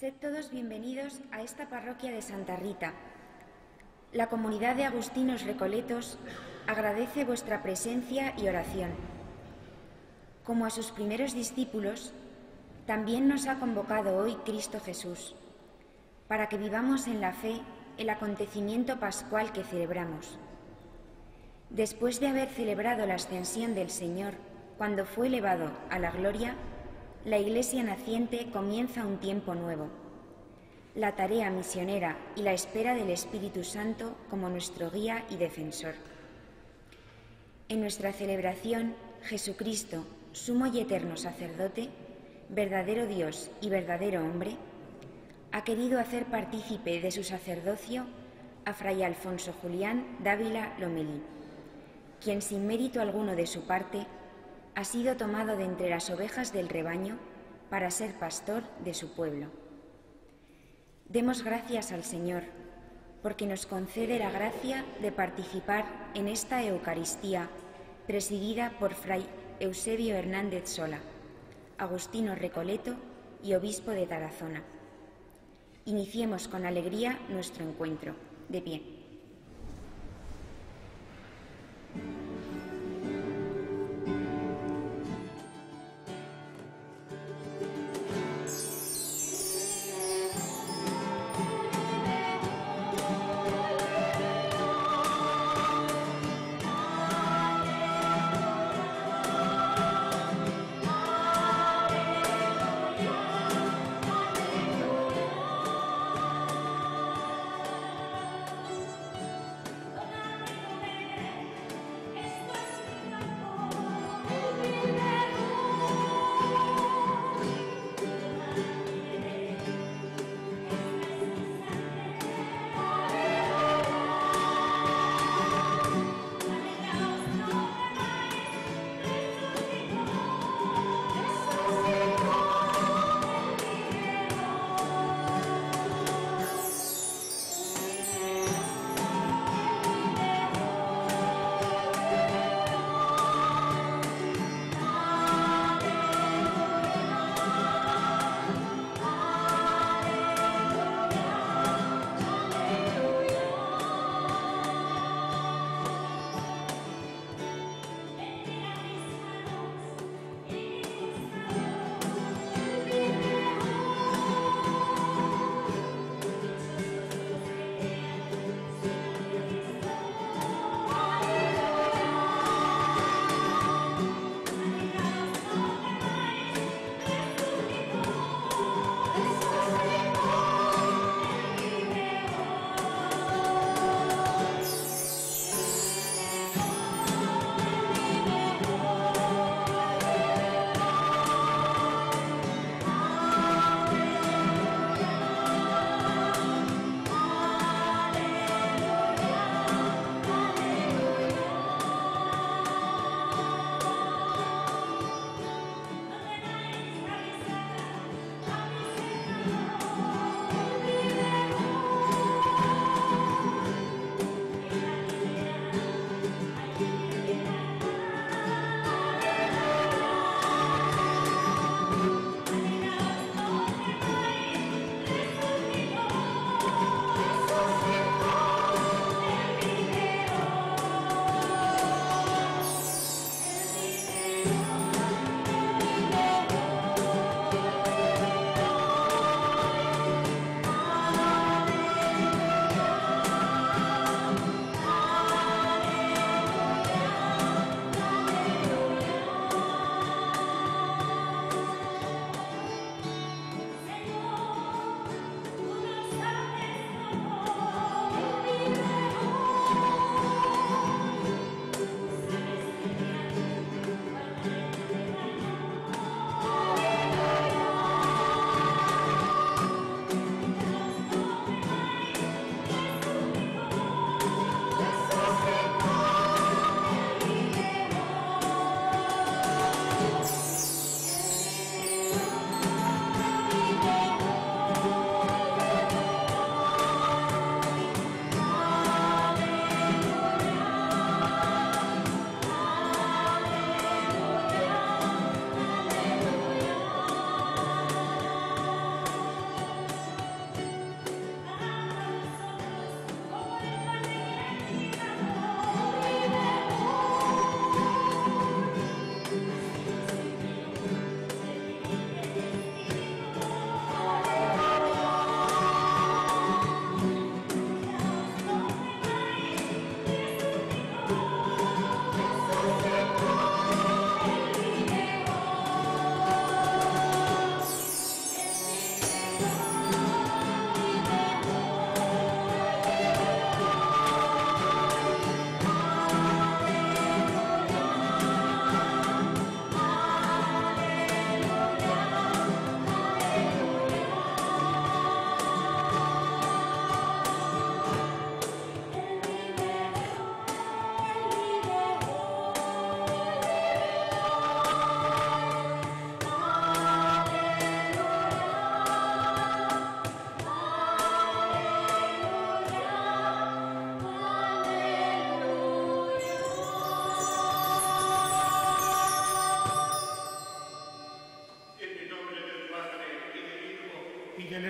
Sed todos bienvenidos a esta parroquia de Santa Rita. La comunidad de agustinos recoletos agradece vuestra presencia y oración. Como a sus primeros discípulos, también nos ha convocado hoy Cristo Jesús, para que vivamos en la fe el acontecimiento pascual que celebramos. Después de haber celebrado la ascensión del Señor cuando fue elevado a la gloria, la Iglesia naciente comienza un tiempo nuevo. La tarea misionera y la espera del Espíritu Santo como nuestro guía y defensor. En nuestra celebración, Jesucristo, sumo y eterno sacerdote, verdadero Dios y verdadero hombre, ha querido hacer partícipe de su sacerdocio a Fray Alfonso Julián Dávila Lomelí, quien sin mérito alguno de su parte ha sido tomado de entre las ovejas del rebaño para ser pastor de su pueblo. Demos gracias al Señor porque nos concede la gracia de participar en esta Eucaristía presidida por Fray Eusebio Hernández Sola, Agustino Recoleto y Obispo de Tarazona. Iniciemos con alegría nuestro encuentro. De pie.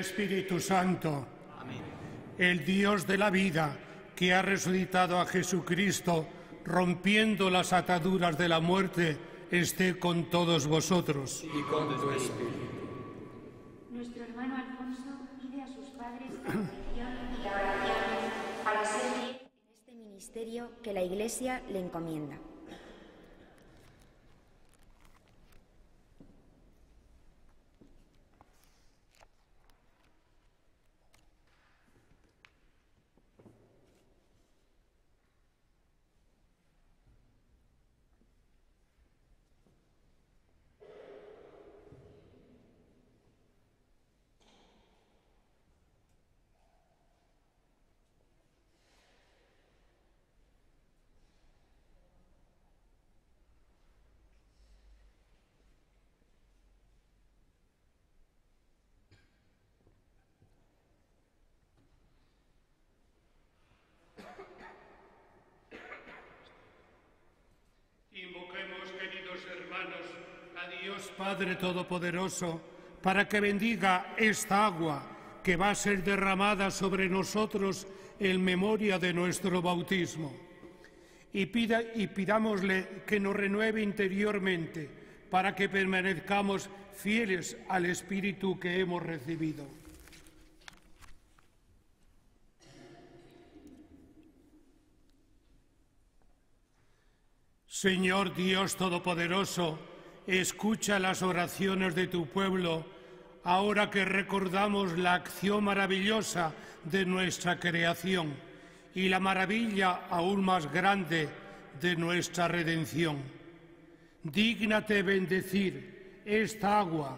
Espíritu Santo. Amén. El Dios de la vida, que ha resucitado a Jesucristo, rompiendo las ataduras de la muerte, esté con todos vosotros. Y con tu espíritu. Nuestro hermano Alfonso pide a sus padres la bendición y la oración para ser fiel en este ministerio que la Iglesia le encomienda. Invoquemos, queridos hermanos, a Dios Padre Todopoderoso, para que bendiga esta agua que va a ser derramada sobre nosotros en memoria de nuestro bautismo. Y, pida, y pidámosle que nos renueve interiormente para que permanezcamos fieles al Espíritu que hemos recibido. Señor Dios Todopoderoso, escucha las oraciones de tu pueblo ahora que recordamos la acción maravillosa de nuestra creación y la maravilla aún más grande de nuestra redención. Dígnate bendecir esta agua.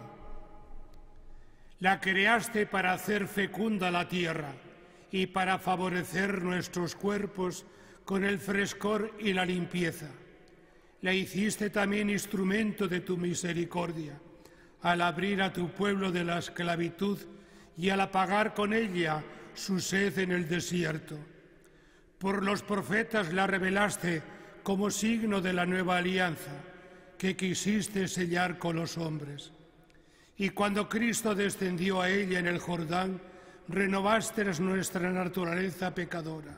La creaste para hacer fecunda la tierra y para favorecer nuestros cuerpos con el frescor y la limpieza la hiciste también instrumento de tu misericordia, al abrir a tu pueblo de la esclavitud y al apagar con ella su sed en el desierto. Por los profetas la revelaste como signo de la nueva alianza que quisiste sellar con los hombres. Y cuando Cristo descendió a ella en el Jordán, renovaste nuestra naturaleza pecadora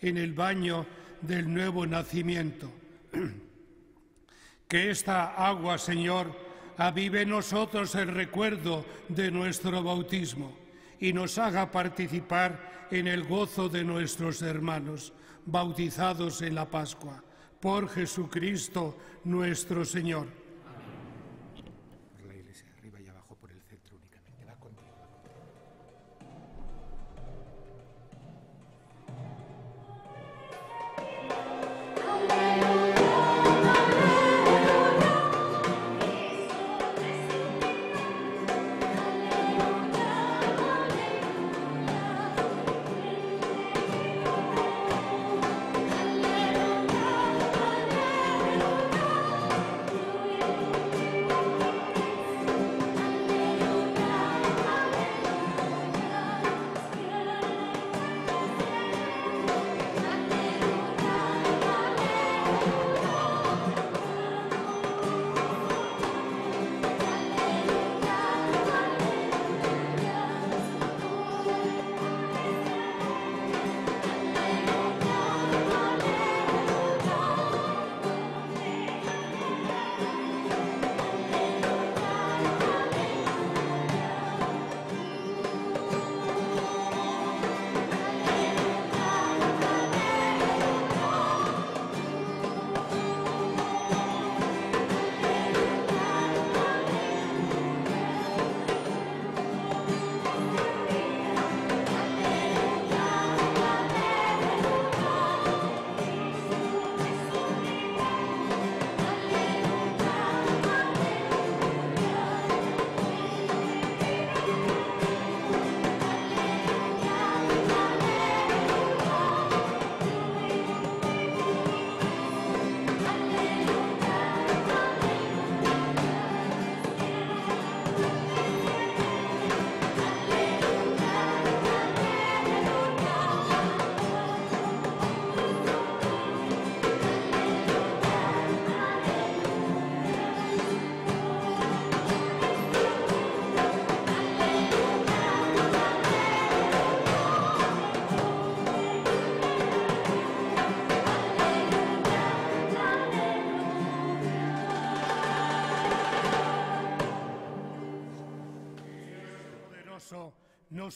en el baño del nuevo nacimiento. Que esta agua, Señor, avive en nosotros el recuerdo de nuestro bautismo y nos haga participar en el gozo de nuestros hermanos bautizados en la Pascua. Por Jesucristo nuestro Señor.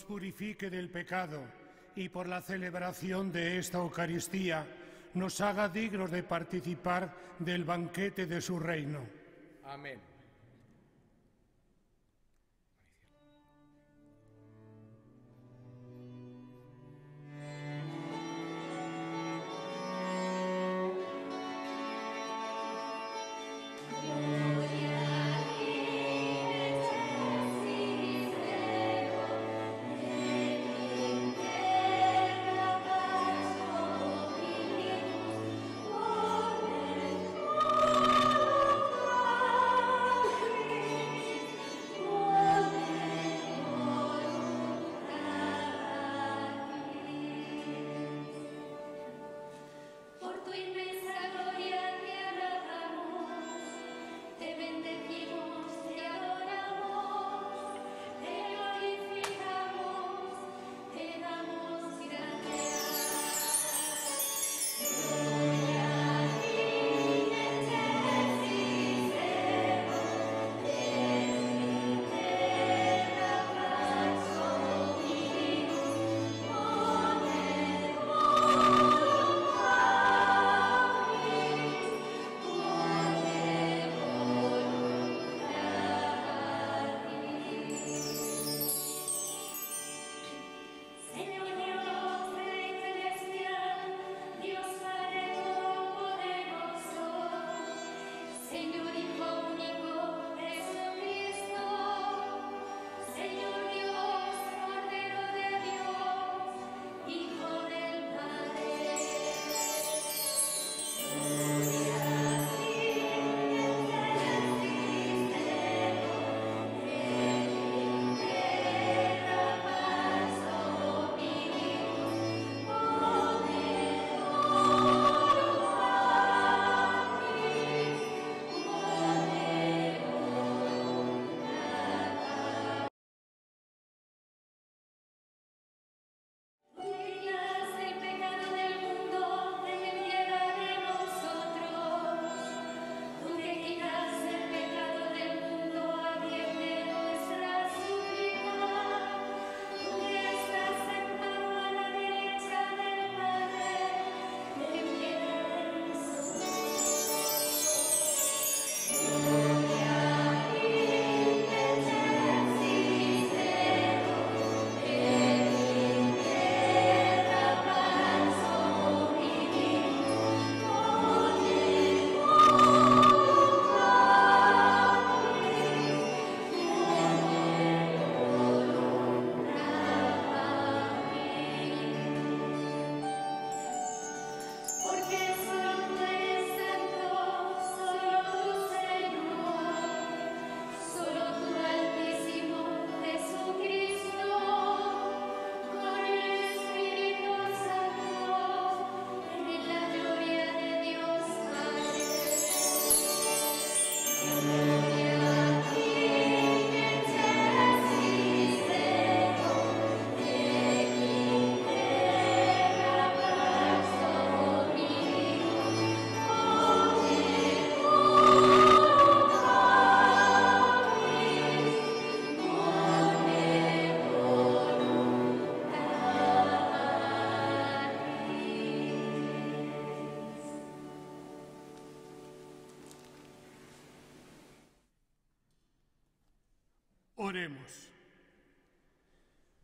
Purifique del pecado y por la celebración de esta Eucaristía nos haga dignos de participar del banquete de su reino. Amén.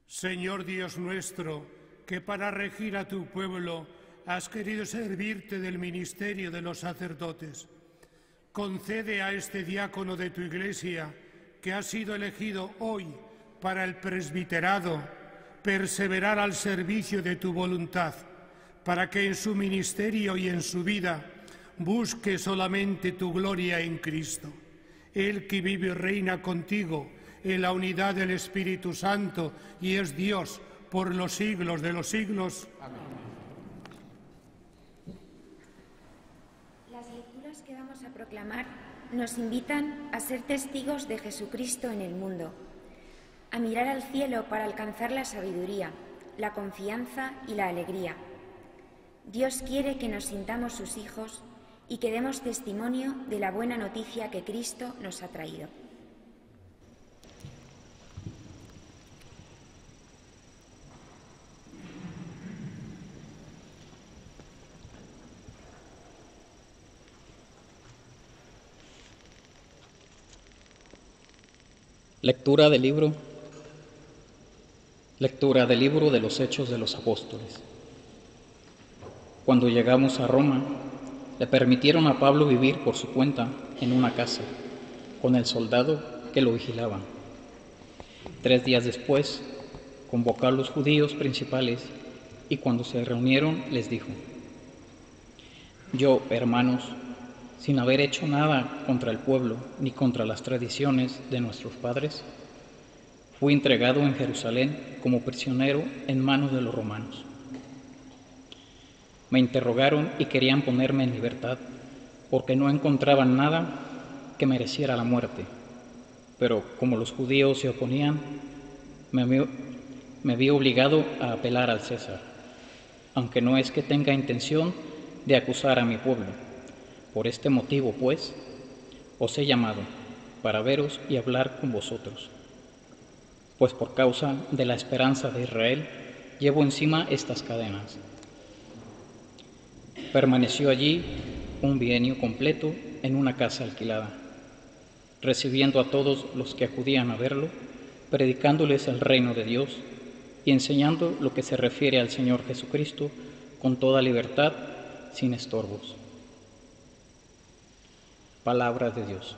Señor Dios nuestro, que para regir a tu pueblo has querido servirte del ministerio de los sacerdotes, concede a este diácono de tu iglesia, que ha sido elegido hoy para el presbiterado, perseverar al servicio de tu voluntad, para que en su ministerio y en su vida busque solamente tu gloria en Cristo. Él que vive y reina contigo, en la unidad del Espíritu Santo y es Dios por los siglos de los siglos. Amén. Las lecturas que vamos a proclamar nos invitan a ser testigos de Jesucristo en el mundo, a mirar al cielo para alcanzar la sabiduría, la confianza y la alegría. Dios quiere que nos sintamos sus hijos y que demos testimonio de la buena noticia que Cristo nos ha traído. Lectura del libro Lectura del libro de los Hechos de los Apóstoles. Cuando llegamos a Roma, le permitieron a Pablo vivir por su cuenta en una casa, con el soldado que lo vigilaba. Tres días después, convocó a los judíos principales y cuando se reunieron les dijo, Yo, hermanos, sin haber hecho nada contra el pueblo ni contra las tradiciones de nuestros padres, fui entregado en Jerusalén como prisionero en manos de los romanos. Me interrogaron y querían ponerme en libertad porque no encontraban nada que mereciera la muerte. Pero como los judíos se oponían, me, me vi obligado a apelar al César, aunque no es que tenga intención de acusar a mi pueblo por este motivo, pues, os he llamado para veros y hablar con vosotros, pues por causa de la esperanza de Israel llevo encima estas cadenas. Permaneció allí un bienio completo en una casa alquilada, recibiendo a todos los que acudían a verlo, predicándoles el reino de Dios y enseñando lo que se refiere al Señor Jesucristo con toda libertad, sin estorbos. Palabra de Dios.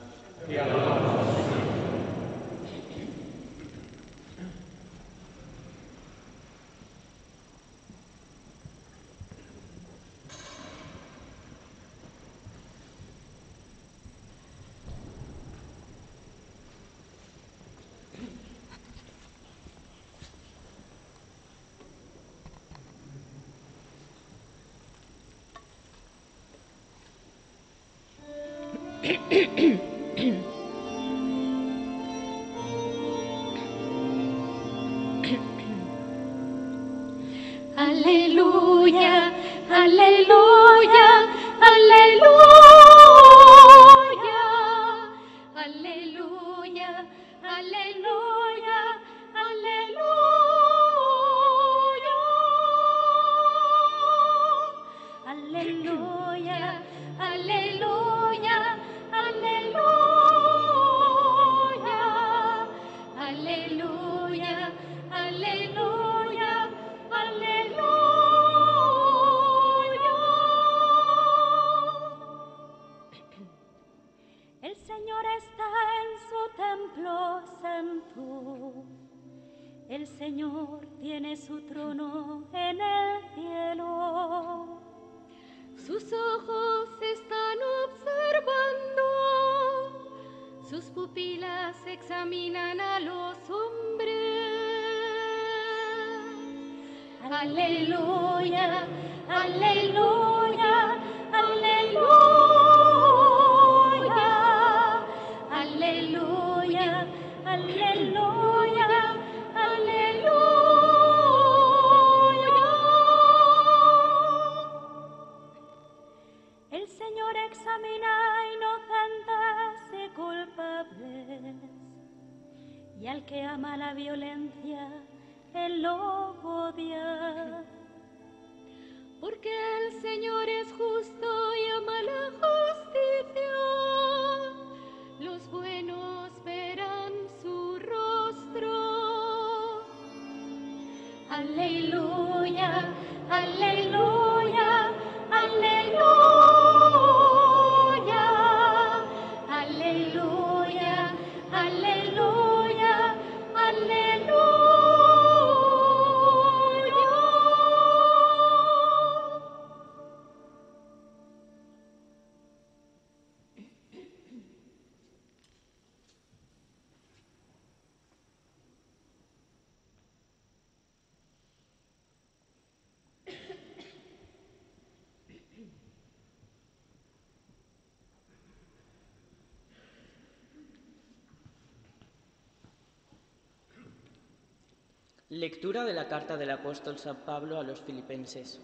Lectura de la carta del apóstol San Pablo a los filipenses.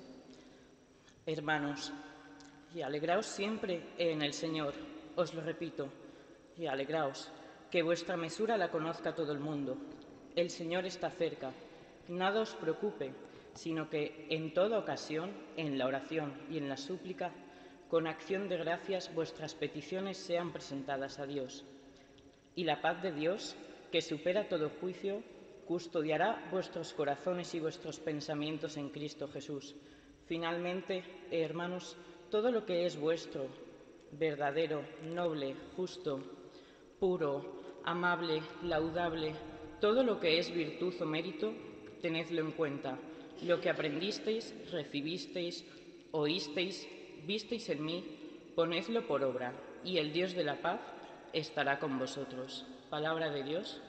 Hermanos, y alegraos siempre en el Señor, os lo repito, y alegraos, que vuestra mesura la conozca todo el mundo. El Señor está cerca, nada os preocupe, sino que en toda ocasión, en la oración y en la súplica, con acción de gracias vuestras peticiones sean presentadas a Dios. Y la paz de Dios, que supera todo juicio, custodiará vuestros corazones y vuestros pensamientos en Cristo Jesús. Finalmente, hermanos, todo lo que es vuestro, verdadero, noble, justo, puro, amable, laudable, todo lo que es virtud o mérito, tenedlo en cuenta. Lo que aprendisteis, recibisteis, oísteis, visteis en mí, ponedlo por obra, y el Dios de la paz estará con vosotros. Palabra de Dios.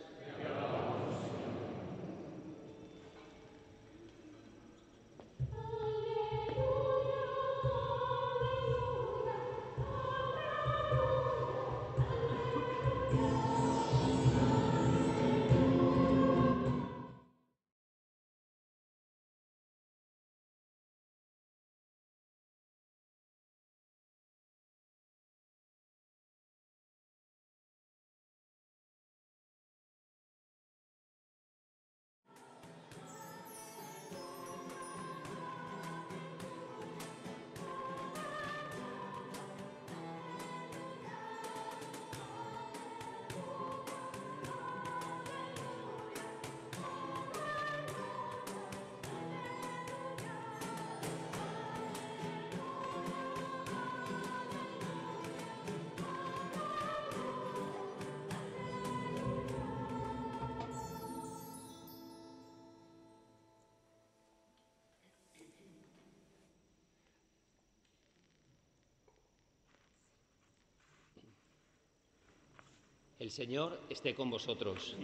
El Señor esté con vosotros.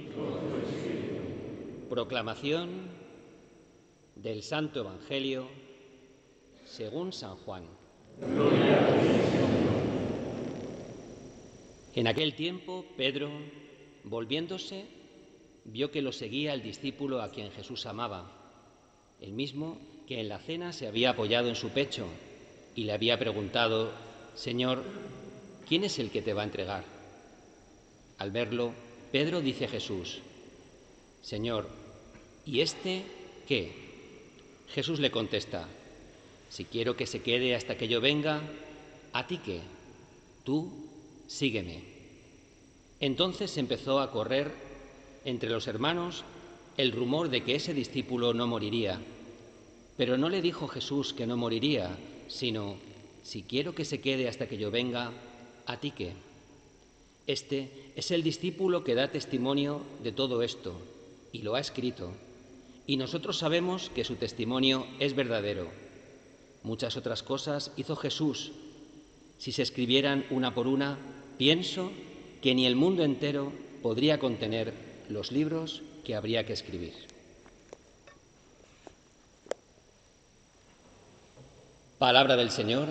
Proclamación del Santo Evangelio según San Juan. En aquel tiempo, Pedro, volviéndose, vio que lo seguía el discípulo a quien Jesús amaba, el mismo que en la cena se había apoyado en su pecho y le había preguntado, Señor, ¿quién es el que te va a entregar? Al verlo, Pedro dice a Jesús, Señor, ¿y este qué? Jesús le contesta, si quiero que se quede hasta que yo venga, ¿a ti qué? Tú sígueme. Entonces empezó a correr entre los hermanos el rumor de que ese discípulo no moriría. Pero no le dijo Jesús que no moriría, sino, si quiero que se quede hasta que yo venga, ¿a ti qué? Este es el discípulo que da testimonio de todo esto y lo ha escrito. Y nosotros sabemos que su testimonio es verdadero. Muchas otras cosas hizo Jesús. Si se escribieran una por una, pienso que ni el mundo entero podría contener los libros que habría que escribir. Palabra del Señor.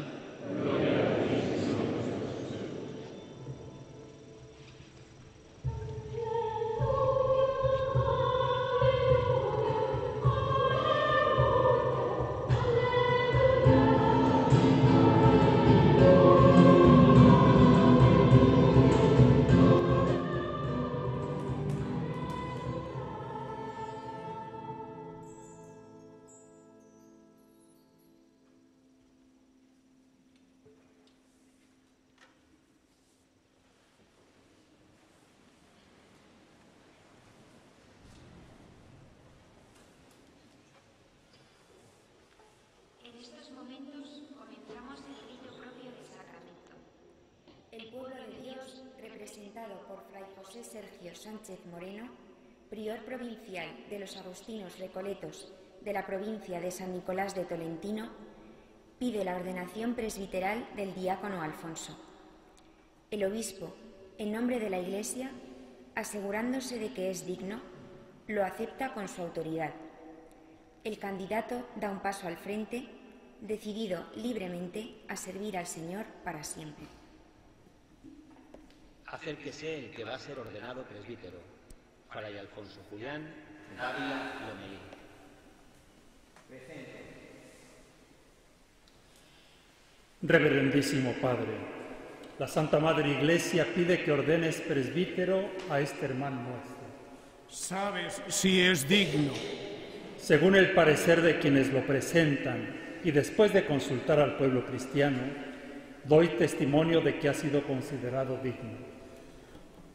Sánchez Moreno, prior provincial de los Agustinos Recoletos de la provincia de San Nicolás de Tolentino, pide la ordenación presbiteral del diácono Alfonso. El obispo, en nombre de la Iglesia, asegurándose de que es digno, lo acepta con su autoridad. El candidato da un paso al frente, decidido libremente a servir al Señor para siempre. Acérquese el que va a ser ordenado presbítero, Fray Alfonso Julián Dávila Lomelí. Reverendísimo Padre, la Santa Madre Iglesia pide que ordenes presbítero a este hermano nuestro. Sabes si es digno. Según el parecer de quienes lo presentan y después de consultar al pueblo cristiano, doy testimonio de que ha sido considerado digno.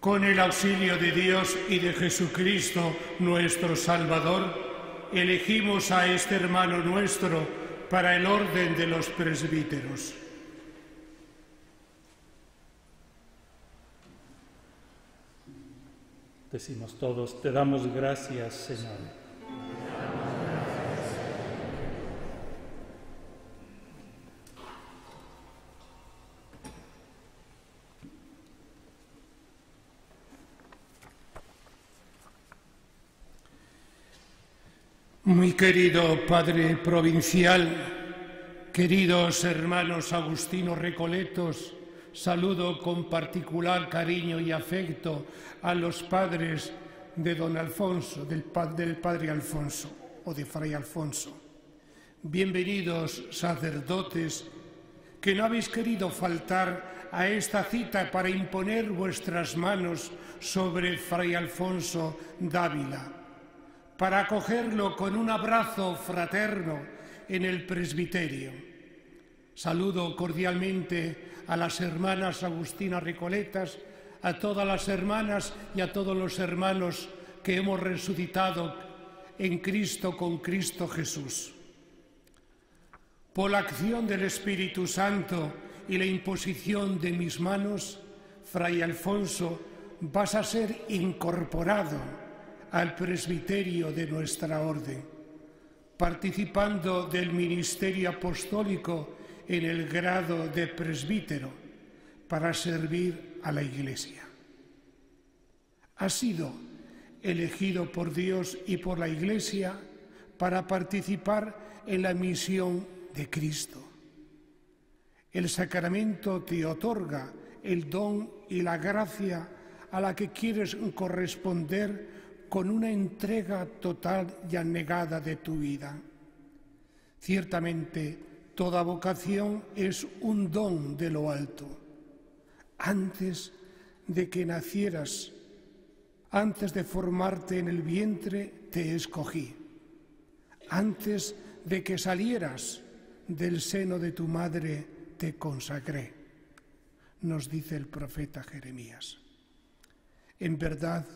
Con el auxilio de Dios y de Jesucristo, nuestro Salvador, elegimos a este hermano nuestro para el orden de los presbíteros. Decimos todos, te damos gracias, Señor. Muy querido Padre Provincial, queridos hermanos agustinos recoletos, saludo con particular cariño y afecto a los padres de don Alfonso, del, del Padre Alfonso o de Fray Alfonso. Bienvenidos sacerdotes que no habéis querido faltar a esta cita para imponer vuestras manos sobre Fray Alfonso Dávila para acogerlo con un abrazo fraterno en el presbiterio. Saludo cordialmente a las hermanas Agustinas Recoletas, a todas las hermanas y a todos los hermanos que hemos resucitado en Cristo con Cristo Jesús. Por la acción del Espíritu Santo y la imposición de mis manos, Fray Alfonso, vas a ser incorporado al presbiterio de nuestra orden, participando del ministerio apostólico en el grado de presbítero para servir a la Iglesia. Ha sido elegido por Dios y por la Iglesia para participar en la misión de Cristo. El sacramento te otorga el don y la gracia a la que quieres corresponder con una entrega total y anegada de tu vida. Ciertamente, toda vocación es un don de lo alto. Antes de que nacieras, antes de formarte en el vientre, te escogí. Antes de que salieras del seno de tu madre, te consagré, nos dice el profeta Jeremías. En verdad,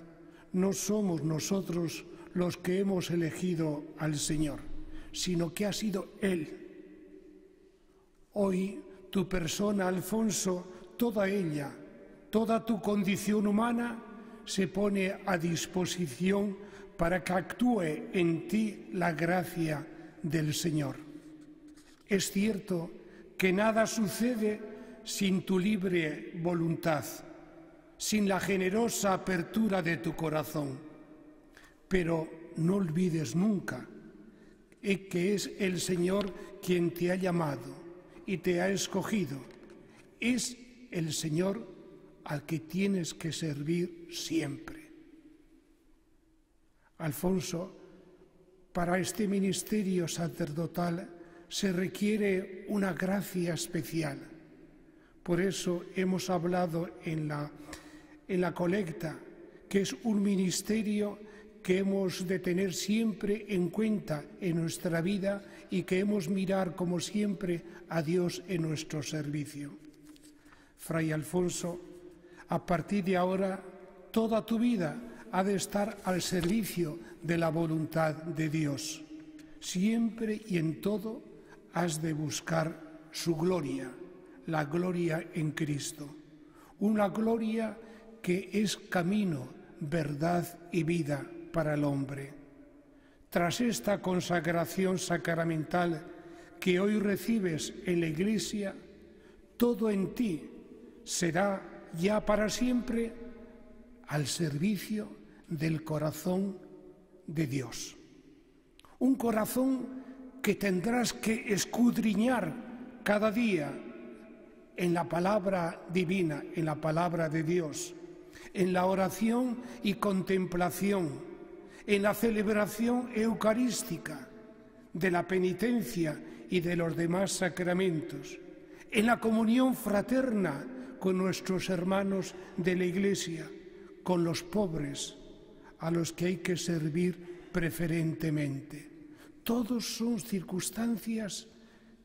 no somos nosotros los que hemos elegido al Señor, sino que ha sido Él. Hoy tu persona, Alfonso, toda ella, toda tu condición humana se pone a disposición para que actúe en ti la gracia del Señor. Es cierto que nada sucede sin tu libre voluntad sin la generosa apertura de tu corazón. Pero no olvides nunca que es el Señor quien te ha llamado y te ha escogido. Es el Señor al que tienes que servir siempre. Alfonso, para este ministerio sacerdotal se requiere una gracia especial. Por eso hemos hablado en la en la colecta, que es un ministerio que hemos de tener siempre en cuenta en nuestra vida y que hemos mirar como siempre a Dios en nuestro servicio. Fray Alfonso, a partir de ahora, toda tu vida ha de estar al servicio de la voluntad de Dios. Siempre y en todo has de buscar su gloria, la gloria en Cristo. Una gloria que es camino, verdad y vida para el hombre. Tras esta consagración sacramental que hoy recibes en la Iglesia, todo en ti será ya para siempre al servicio del corazón de Dios. Un corazón que tendrás que escudriñar cada día en la palabra divina, en la palabra de Dios en la oración y contemplación, en la celebración eucarística de la penitencia y de los demás sacramentos, en la comunión fraterna con nuestros hermanos de la Iglesia, con los pobres, a los que hay que servir preferentemente. Todos son circunstancias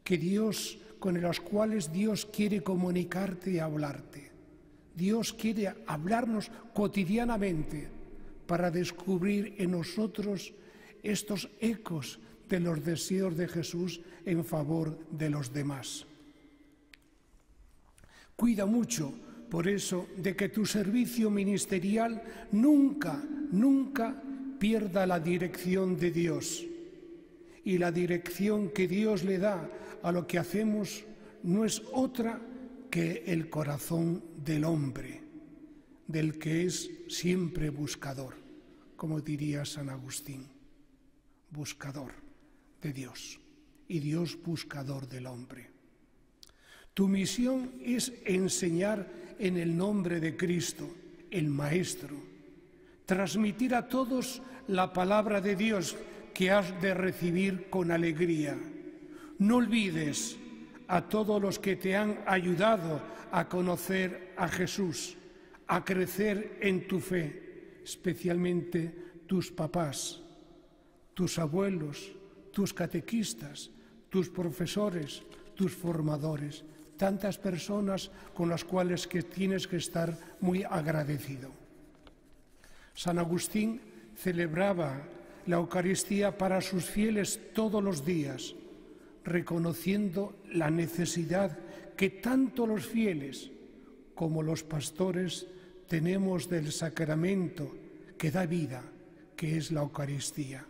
que Dios, con las cuales Dios quiere comunicarte y hablarte. Dios quiere hablarnos cotidianamente para descubrir en nosotros estos ecos de los deseos de Jesús en favor de los demás. Cuida mucho, por eso, de que tu servicio ministerial nunca, nunca pierda la dirección de Dios. Y la dirección que Dios le da a lo que hacemos no es otra que el corazón del hombre, del que es siempre buscador, como diría San Agustín, buscador de Dios y Dios buscador del hombre. Tu misión es enseñar en el nombre de Cristo, el Maestro, transmitir a todos la palabra de Dios que has de recibir con alegría. No olvides a todos los que te han ayudado a conocer a Jesús, a crecer en tu fe, especialmente tus papás, tus abuelos, tus catequistas, tus profesores, tus formadores, tantas personas con las cuales que tienes que estar muy agradecido. San Agustín celebraba la Eucaristía para sus fieles todos los días, reconociendo la necesidad que tanto los fieles como los pastores tenemos del sacramento que da vida, que es la Eucaristía.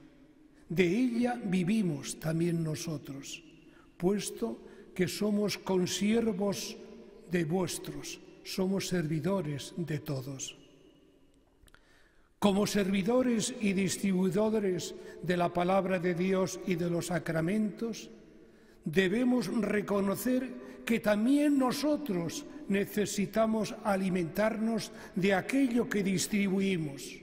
De ella vivimos también nosotros, puesto que somos consiervos de vuestros, somos servidores de todos. Como servidores y distribuidores de la palabra de Dios y de los sacramentos, debemos reconocer que también nosotros necesitamos alimentarnos de aquello que distribuimos.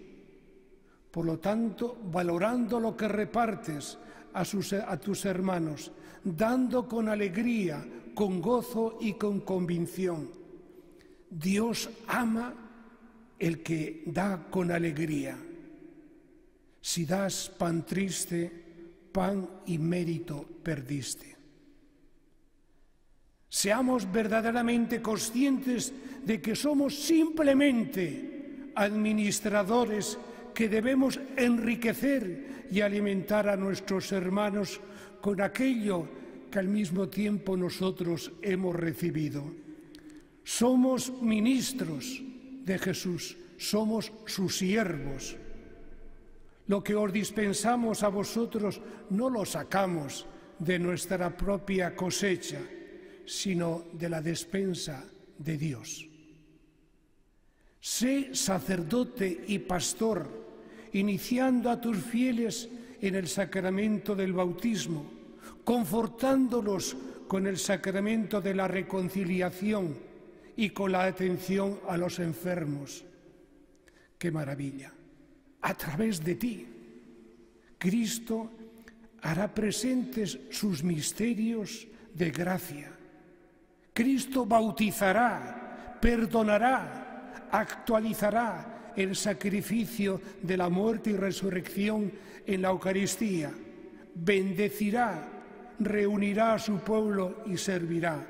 Por lo tanto, valorando lo que repartes a, tus hermanos, dando con alegría, con gozo y con convicción. Dios ama el que da con alegría. Si das pan triste, pan y mérito perdiste. Seamos verdaderamente conscientes de que somos simplemente administradores que debemos enriquecer y alimentar a nuestros hermanos con aquello que al mismo tiempo nosotros hemos recibido. Somos ministros de Jesús, somos sus siervos. Lo que os dispensamos a vosotros no lo sacamos de nuestra propia cosecha, sino de la despensa de Dios. Sé sacerdote y pastor, iniciando a tus fieles en el sacramento del bautismo, confortándolos con el sacramento de la reconciliación y con la atención a los enfermos. ¡Qué maravilla! A través de ti, Cristo hará presentes sus misterios de gracia Cristo bautizará, perdonará, actualizará el sacrificio de la muerte y resurrección en la Eucaristía, bendecirá, reunirá a su pueblo y servirá,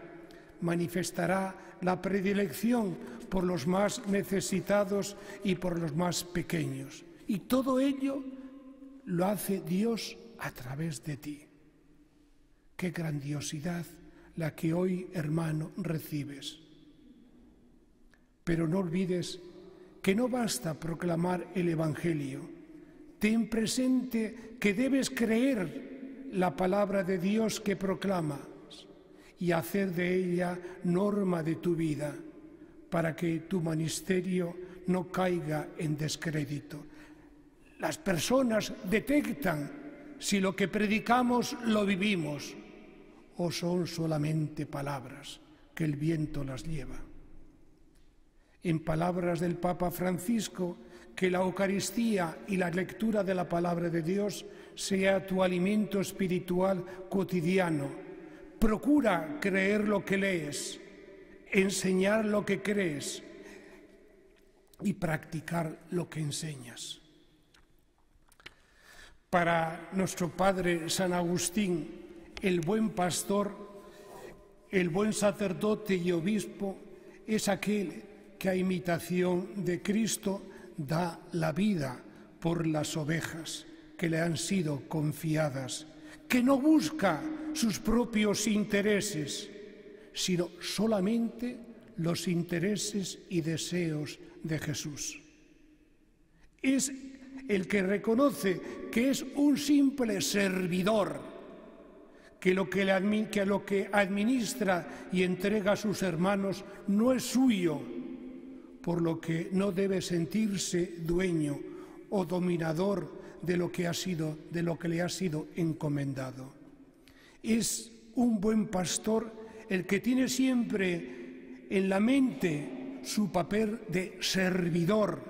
manifestará la predilección por los más necesitados y por los más pequeños. Y todo ello lo hace Dios a través de ti. ¡Qué grandiosidad! La que hoy, hermano, recibes. Pero no olvides que no basta proclamar el Evangelio. Ten presente que debes creer la palabra de Dios que proclamas y hacer de ella norma de tu vida para que tu ministerio no caiga en descrédito. Las personas detectan si lo que predicamos lo vivimos o son solamente palabras que el viento las lleva. En palabras del Papa Francisco, que la Eucaristía y la lectura de la palabra de Dios sea tu alimento espiritual cotidiano. Procura creer lo que lees, enseñar lo que crees y practicar lo que enseñas. Para nuestro Padre San Agustín, el buen pastor, el buen sacerdote y obispo es aquel que a imitación de Cristo da la vida por las ovejas que le han sido confiadas, que no busca sus propios intereses, sino solamente los intereses y deseos de Jesús. Es el que reconoce que es un simple servidor, que lo que, le, que lo que administra y entrega a sus hermanos no es suyo, por lo que no debe sentirse dueño o dominador de lo que ha sido, de lo que le ha sido encomendado. Es un buen pastor el que tiene siempre en la mente su papel de servidor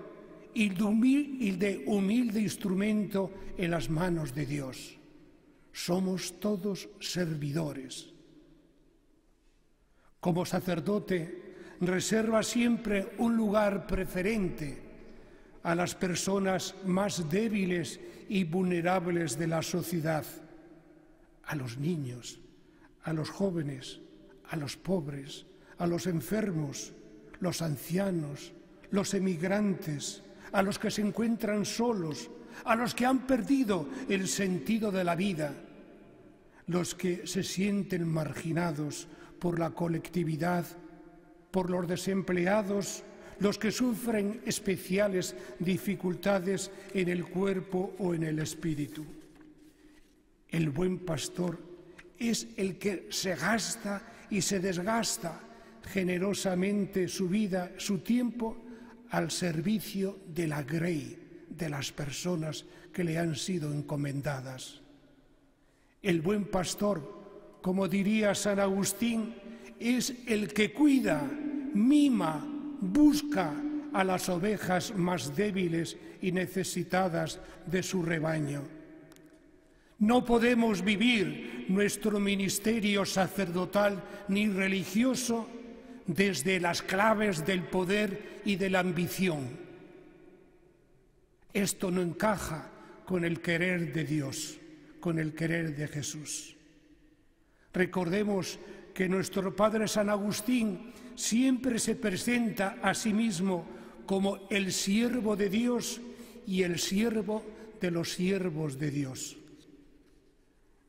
y de humilde instrumento en las manos de Dios. Somos todos servidores. Como sacerdote, reserva siempre un lugar preferente a las personas más débiles y vulnerables de la sociedad, a los niños, a los jóvenes, a los pobres, a los enfermos, los ancianos, los emigrantes, a los que se encuentran solos, a los que han perdido el sentido de la vida, los que se sienten marginados por la colectividad, por los desempleados, los que sufren especiales dificultades en el cuerpo o en el espíritu. El buen pastor es el que se gasta y se desgasta generosamente su vida, su tiempo, al servicio de la grey, de las personas que le han sido encomendadas. El buen pastor, como diría San Agustín, es el que cuida, mima, busca a las ovejas más débiles y necesitadas de su rebaño. No podemos vivir nuestro ministerio sacerdotal ni religioso desde las claves del poder y de la ambición. Esto no encaja con el querer de Dios, con el querer de Jesús. Recordemos que nuestro Padre San Agustín siempre se presenta a sí mismo como el siervo de Dios y el siervo de los siervos de Dios.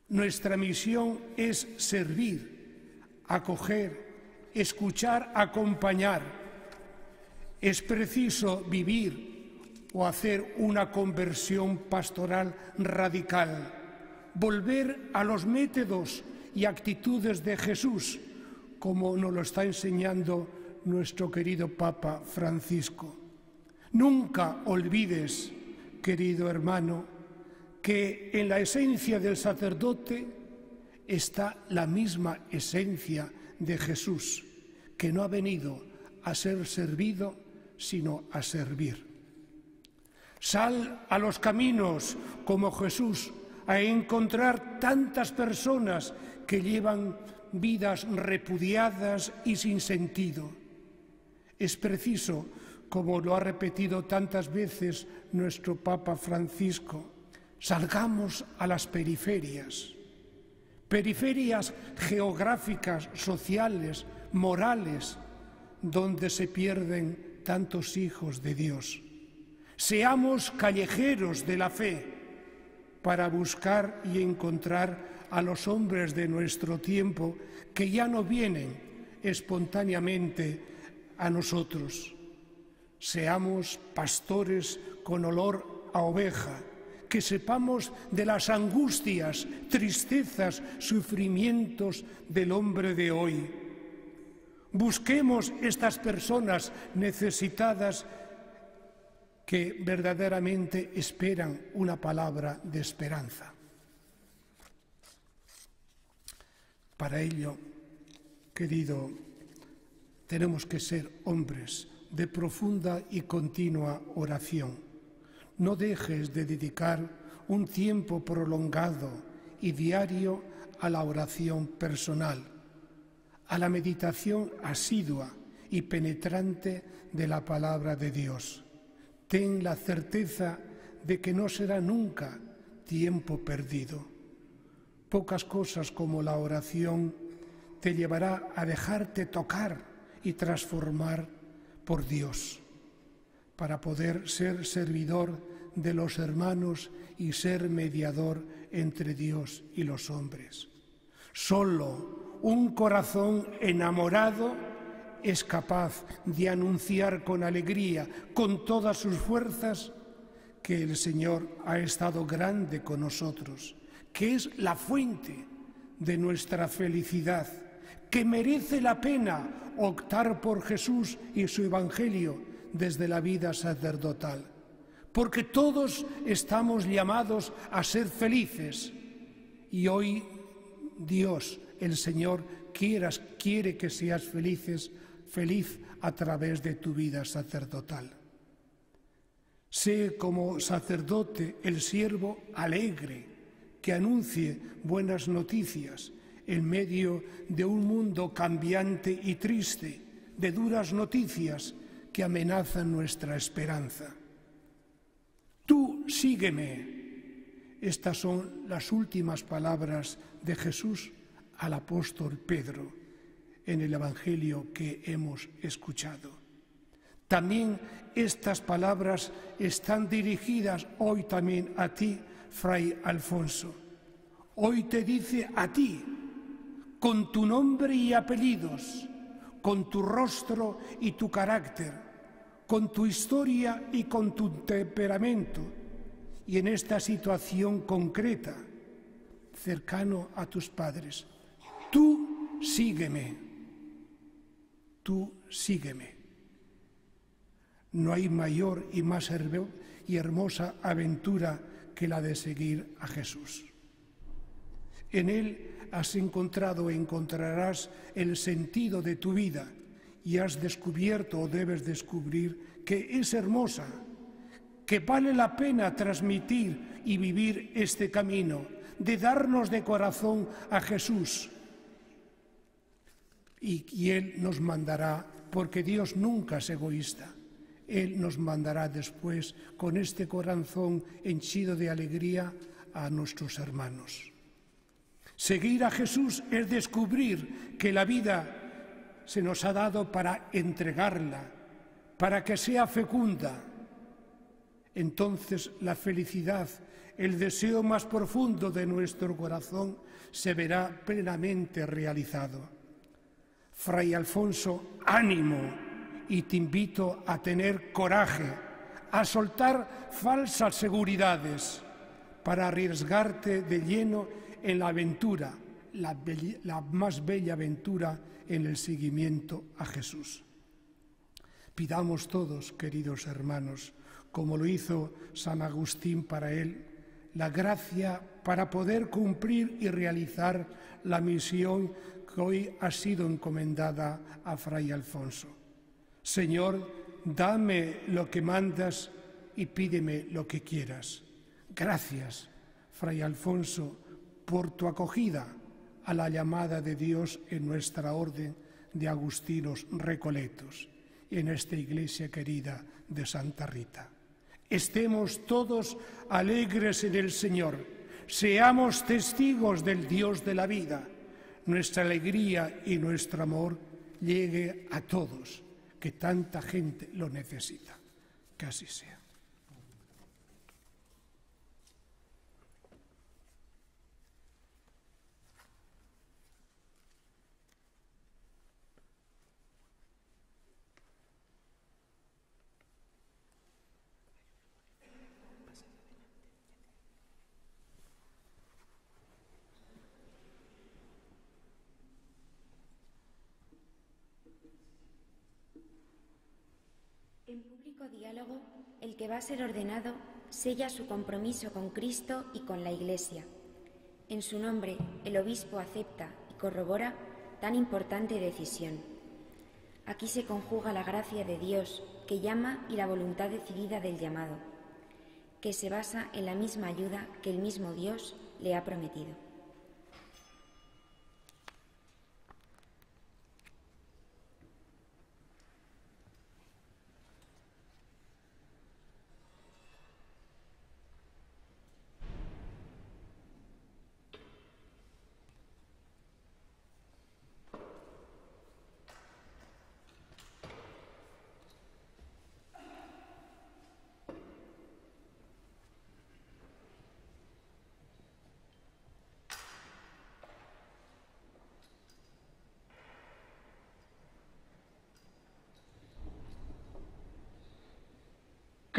Nuestra misión es servir, acoger, escuchar, acompañar. Es preciso vivir o hacer una conversión pastoral radical, volver a los métodos y actitudes de Jesús, como nos lo está enseñando nuestro querido Papa Francisco. Nunca olvides, querido hermano, que en la esencia del sacerdote está la misma esencia de Jesús, que no ha venido a ser servido, sino a servir. Sal a los caminos como Jesús a encontrar tantas personas que llevan vidas repudiadas y sin sentido. Es preciso, como lo ha repetido tantas veces nuestro Papa Francisco, salgamos a las periferias periferias geográficas, sociales, morales, donde se pierden tantos hijos de Dios. Seamos callejeros de la fe para buscar y encontrar a los hombres de nuestro tiempo que ya no vienen espontáneamente a nosotros. Seamos pastores con olor a oveja, que sepamos de las angustias, tristezas, sufrimientos del hombre de hoy. Busquemos estas personas necesitadas que verdaderamente esperan una palabra de esperanza. Para ello, querido, tenemos que ser hombres de profunda y continua oración no dejes de dedicar un tiempo prolongado y diario a la oración personal, a la meditación asidua y penetrante de la palabra de Dios. Ten la certeza de que no será nunca tiempo perdido. Pocas cosas como la oración te llevará a dejarte tocar y transformar por Dios, para poder ser servidor de los hermanos y ser mediador entre Dios y los hombres. Solo un corazón enamorado es capaz de anunciar con alegría, con todas sus fuerzas, que el Señor ha estado grande con nosotros, que es la fuente de nuestra felicidad, que merece la pena optar por Jesús y su Evangelio desde la vida sacerdotal, porque todos estamos llamados a ser felices. Y hoy Dios, el Señor, quieras, quiere que seas felices feliz a través de tu vida sacerdotal. Sé como sacerdote el siervo alegre que anuncie buenas noticias en medio de un mundo cambiante y triste, de duras noticias que amenazan nuestra esperanza. Tú sígueme. Estas son las últimas palabras de Jesús al apóstol Pedro en el Evangelio que hemos escuchado. También estas palabras están dirigidas hoy también a ti, Fray Alfonso. Hoy te dice a ti, con tu nombre y apellidos, con tu rostro y tu carácter, con tu historia y con tu temperamento, y en esta situación concreta, cercano a tus padres. Tú sígueme tú sígueme. No hay mayor y más hermosa aventura que la de seguir a Jesús. En Él has encontrado, encontrarás el sentido de tu vida y has descubierto o debes descubrir que es hermosa, que vale la pena transmitir y vivir este camino, de darnos de corazón a Jesús y, Él nos mandará, porque Dios nunca es egoísta. Él nos mandará después con este corazón henchido de alegría a nuestros hermanos. Seguir a Jesús es descubrir que la vida se nos ha dado para entregarla, para que sea fecunda. Entonces la felicidad, el deseo más profundo de nuestro corazón, se verá plenamente realizado. Fray Alfonso, ánimo y te invito a tener coraje, a soltar falsas seguridades para arriesgarte de lleno en la aventura, la, más bella aventura en el seguimiento a Jesús. Pidamos todos, queridos hermanos, como lo hizo San Agustín para él, la gracia para poder cumplir y realizar la misión hoy ha sido encomendada a Fray Alfonso. Señor, dame lo que mandas y pídeme lo que quieras. Gracias, Fray Alfonso, por tu acogida a la llamada de Dios en nuestra orden de agustinos recoletos, en esta iglesia querida de Santa Rita. Estemos todos alegres en el Señor, seamos testigos del Dios de la vida nuestra alegría y nuestro amor llegue a todos, que tanta gente lo necesita. Que así sea. Diálogo, el que va a ser ordenado sella su compromiso con Cristo y con la Iglesia. En su nombre, el obispo acepta y corrobora tan importante decisión. Aquí se conjuga la gracia de Dios que llama y la voluntad decidida del llamado, que se basa en la misma ayuda que el mismo Dios le ha prometido.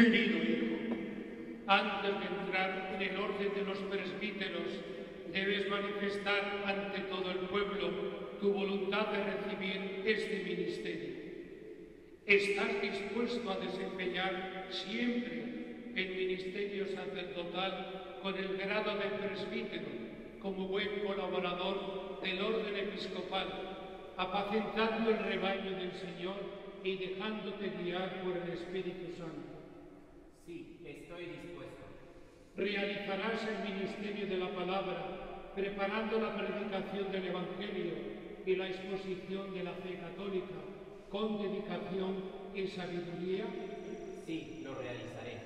Querido hijo, antes de entrar en el orden de los presbíteros, debes manifestar ante todo el pueblo tu voluntad de recibir este ministerio. ¿Estás dispuesto a desempeñar siempre el ministerio sacerdotal con el grado de presbítero como buen colaborador del orden episcopal, apacentando el rebaño del Señor y dejándote guiar por el Espíritu Santo? Sí, estoy dispuesto. Realizarás el ministerio de la palabra, preparando la predicación del Evangelio y la exposición de la fe católica con dedicación y sabiduría. Sí, lo realizaré.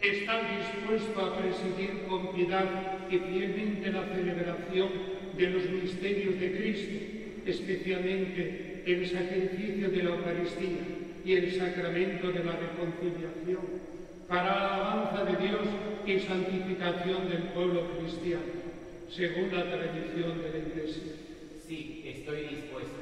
¿Estás dispuesto a presidir con piedad y fielmente la celebración de los misterios de Cristo, especialmente el sacrificio de la Eucaristía y el sacramento de la reconciliación? Para la alabanza de Dios y santificación del pueblo cristiano, según la tradición de la Iglesia. Sí, estoy dispuesto.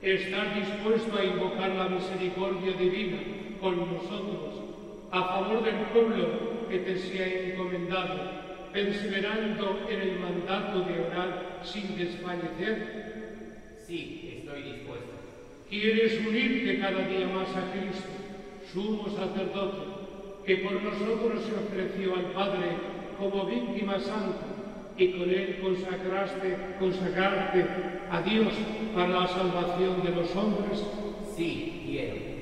¿Estás dispuesto a invocar la misericordia divina con nosotros a favor del pueblo que te sea encomendado, perseverando en el mandato de orar sin desfallecer? Sí, estoy dispuesto. ¿Quieres unirte cada día más a Cristo, sumo sacerdote? Que por nosotros se ofreció al Padre como víctima santa y con él consagraste, consagrarte a Dios para la salvación de los hombres? Sí, quiero.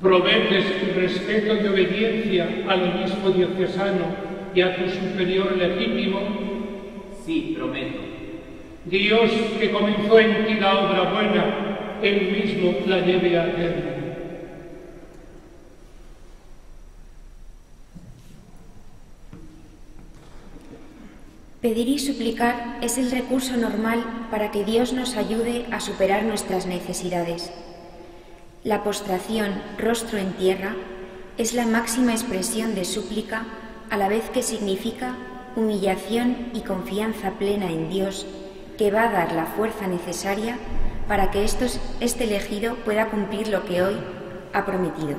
Prometes respeto y obediencia al obispo diocesano y a tu superior legítimo? Sí, prometo. Dios que comenzó en ti la obra buena, Él mismo la lleve a término. Pedir y suplicar es el recurso normal para que Dios nos ayude a superar nuestras necesidades. La postración, rostro en tierra, es la máxima expresión de súplica a la vez que significa humillación y confianza plena en Dios, que va a dar la fuerza necesaria para que este elegido pueda cumplir lo que hoy ha prometido.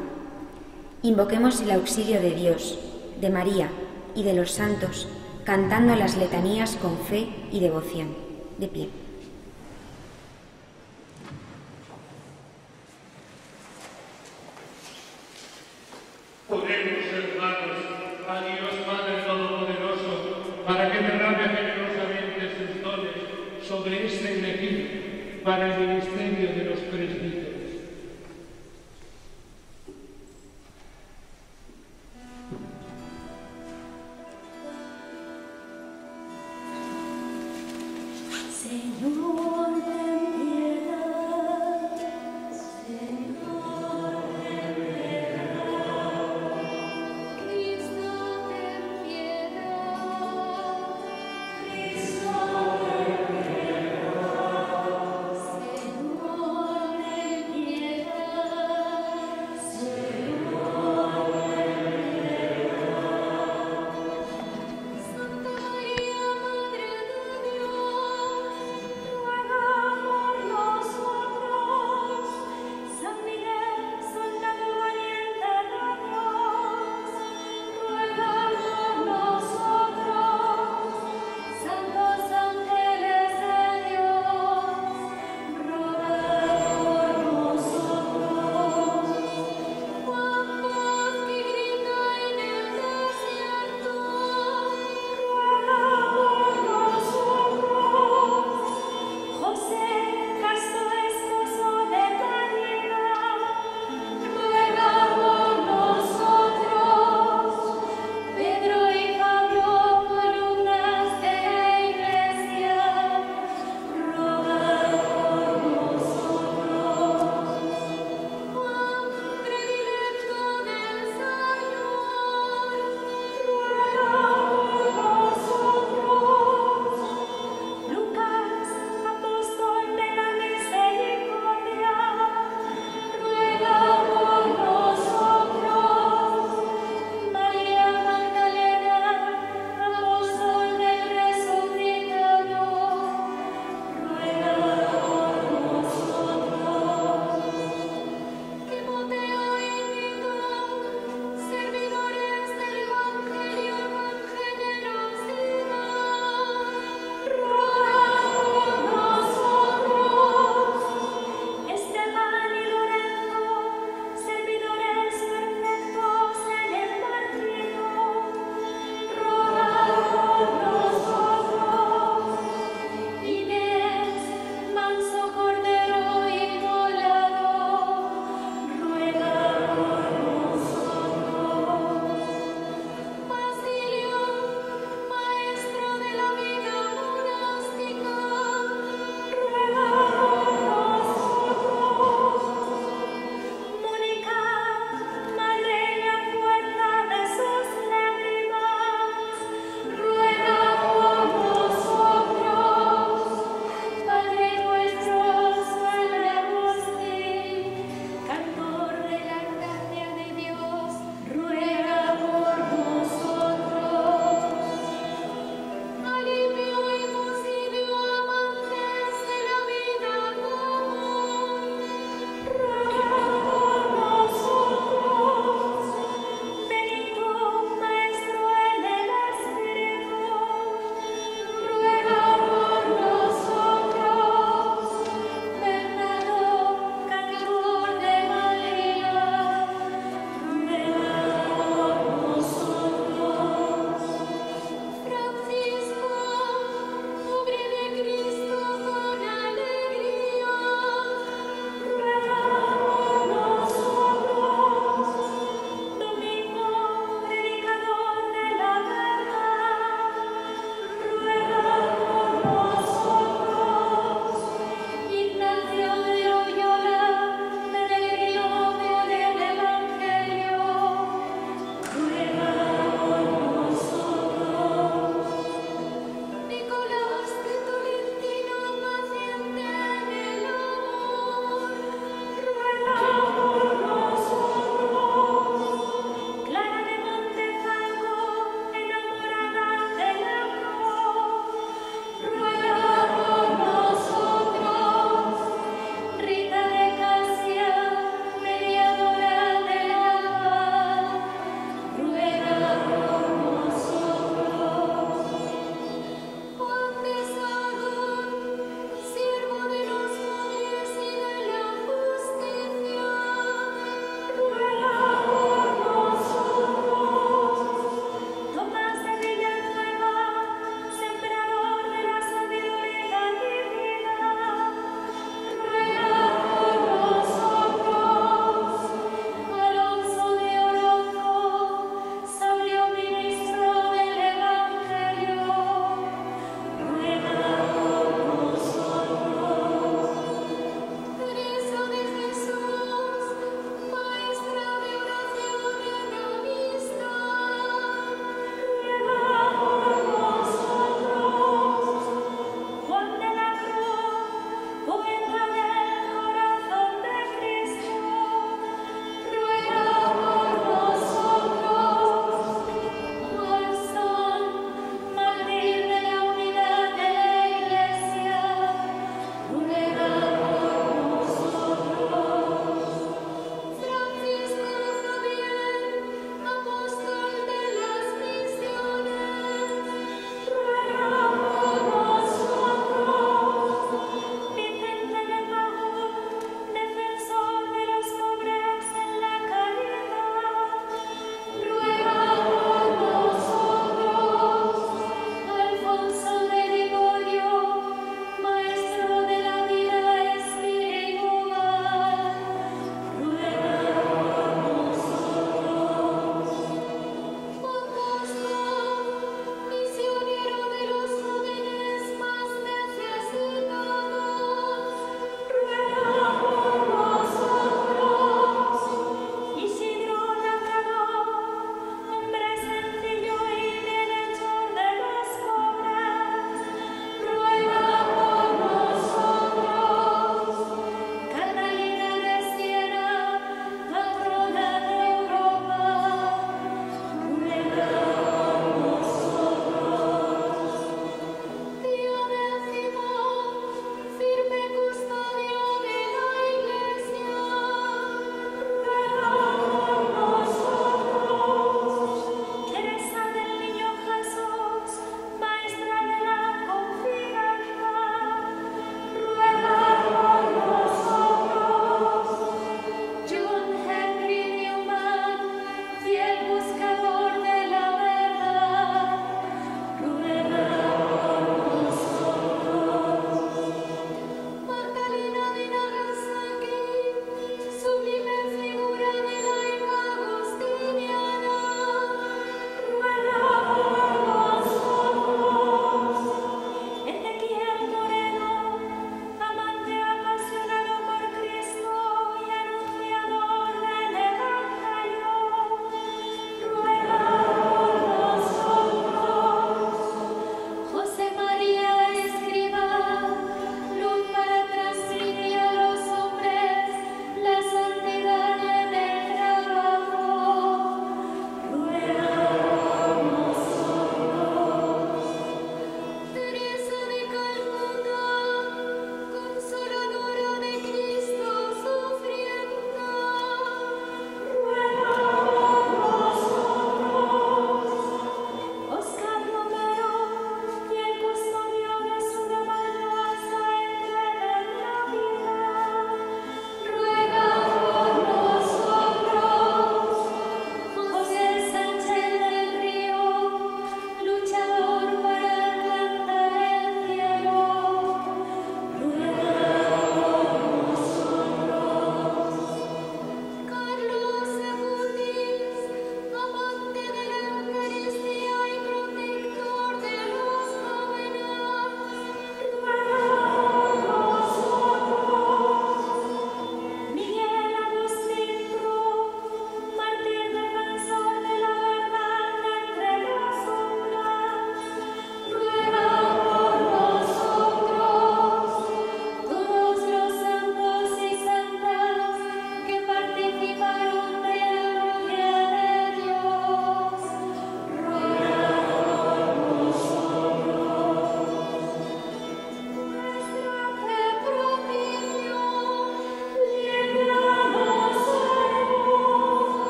Invoquemos el auxilio de Dios, de María y de los santos, cantando las letanías con fe y devoción. De pie.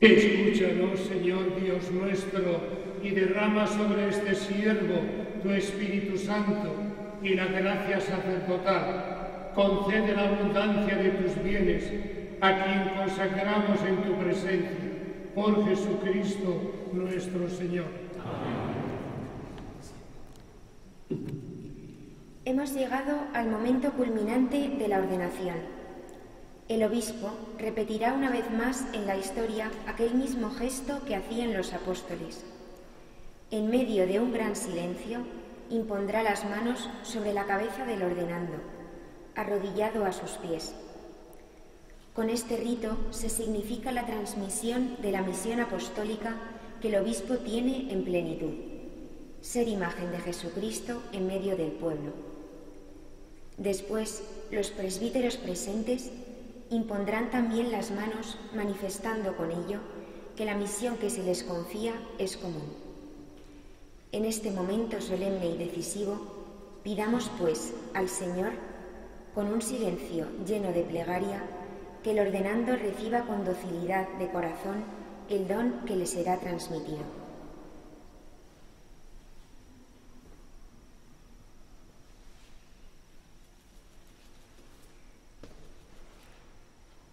Cielo, Señor Dios nuestro, y derrama sobre este siervo tu Espíritu Santo y la gracia sacerdotal. Concede la abundancia de tus bienes a quien consagramos en tu presencia, por Jesucristo nuestro Señor. Hemos llegado al momento culminante de la ordenación. El obispo repetirá una vez más en la historia aquel mismo gesto que hacían los apóstoles. En medio de un gran silencio, impondrá las manos sobre la cabeza del ordenando, arrodillado a sus pies. Con este rito se significa la transmisión de la misión apostólica que el obispo tiene en plenitud, ser imagen de Jesucristo en medio del pueblo. Después, los presbíteros presentes impondrán también las manos manifestando con ello que la misión que se les confía es común. En este momento solemne y decisivo, pidamos pues al Señor, con un silencio lleno de plegaria, que el ordenando reciba con docilidad de corazón el don que le será transmitido.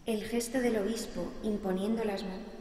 El gesto del obispo imponiendo las manos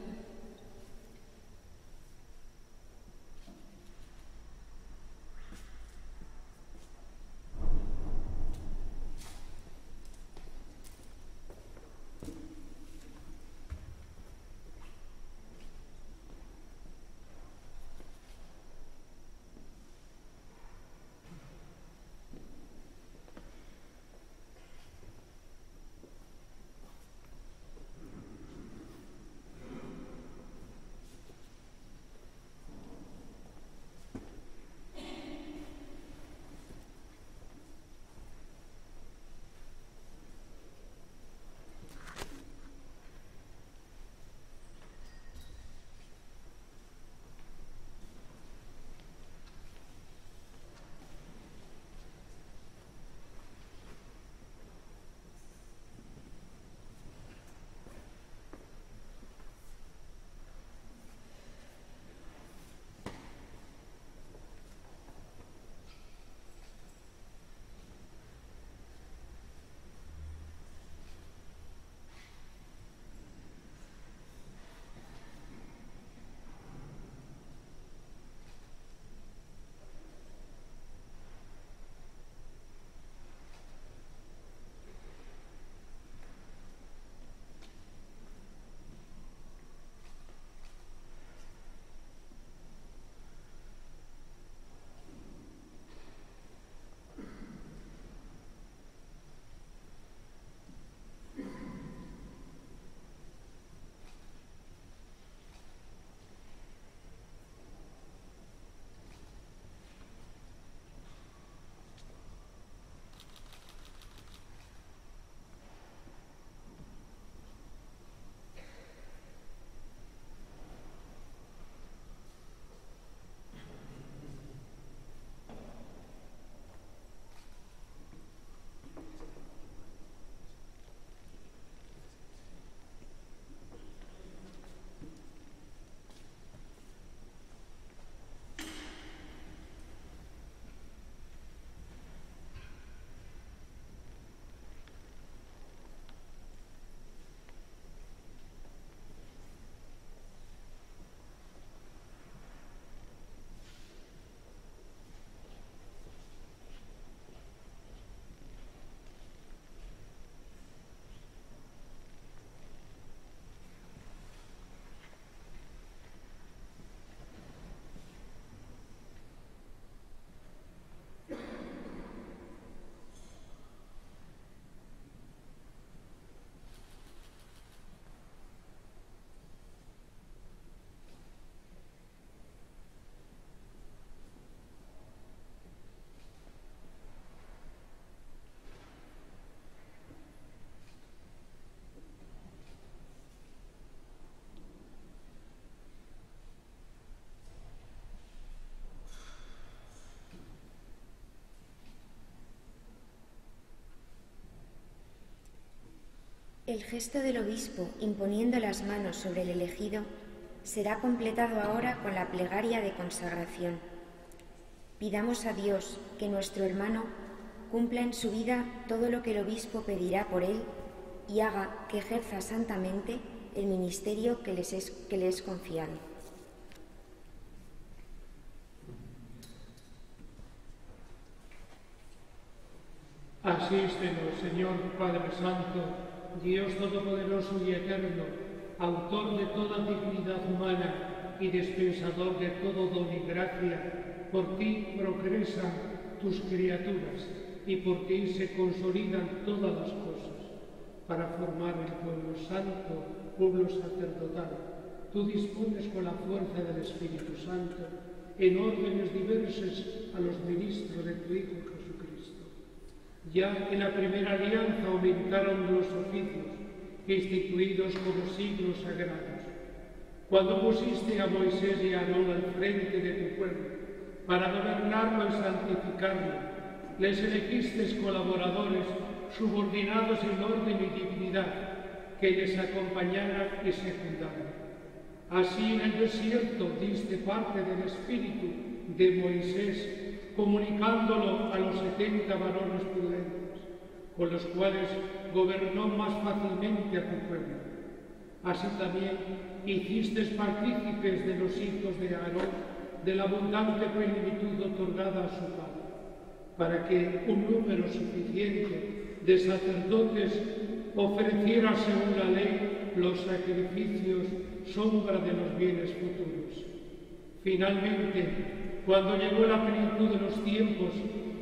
El gesto del obispo imponiendo las manos sobre el elegido será completado ahora con la plegaria de consagración. Pidamos a Dios que nuestro hermano cumpla en su vida todo lo que el obispo pedirá por él y haga que ejerza santamente el ministerio que, les es, que le es confiado. Asístenos, Señor Padre Santo, Dios Todopoderoso y Eterno, autor de toda dignidad humana y dispensador de todo don y gracia, por ti progresan tus criaturas y por ti se consolidan todas las cosas, para formar el pueblo santo, pueblo sacerdotal. Tú dispones con la fuerza del Espíritu Santo en órdenes diversos a los ministros de tu Hijo. Ya en la primera alianza aumentaron los oficios, instituidos como siglos sagrados. Cuando pusiste a Moisés y a Aarón al frente de tu pueblo, para gobernarlo y santificarlo, les elegiste colaboradores subordinados en orden y dignidad, que les acompañaran y secundaran. Así en el desierto diste parte del espíritu de Moisés, comunicándolo a los setenta varones prudentes, con los cuales gobernó más fácilmente a tu pueblo. Así también hiciste partícipes de los hijos de Aarón de la abundante plenitud otorgada a su padre, para que un número suficiente de sacerdotes ofreciera según la ley los sacrificios sombra de los bienes futuros. Finalmente, cuando llegó la plenitud de los tiempos,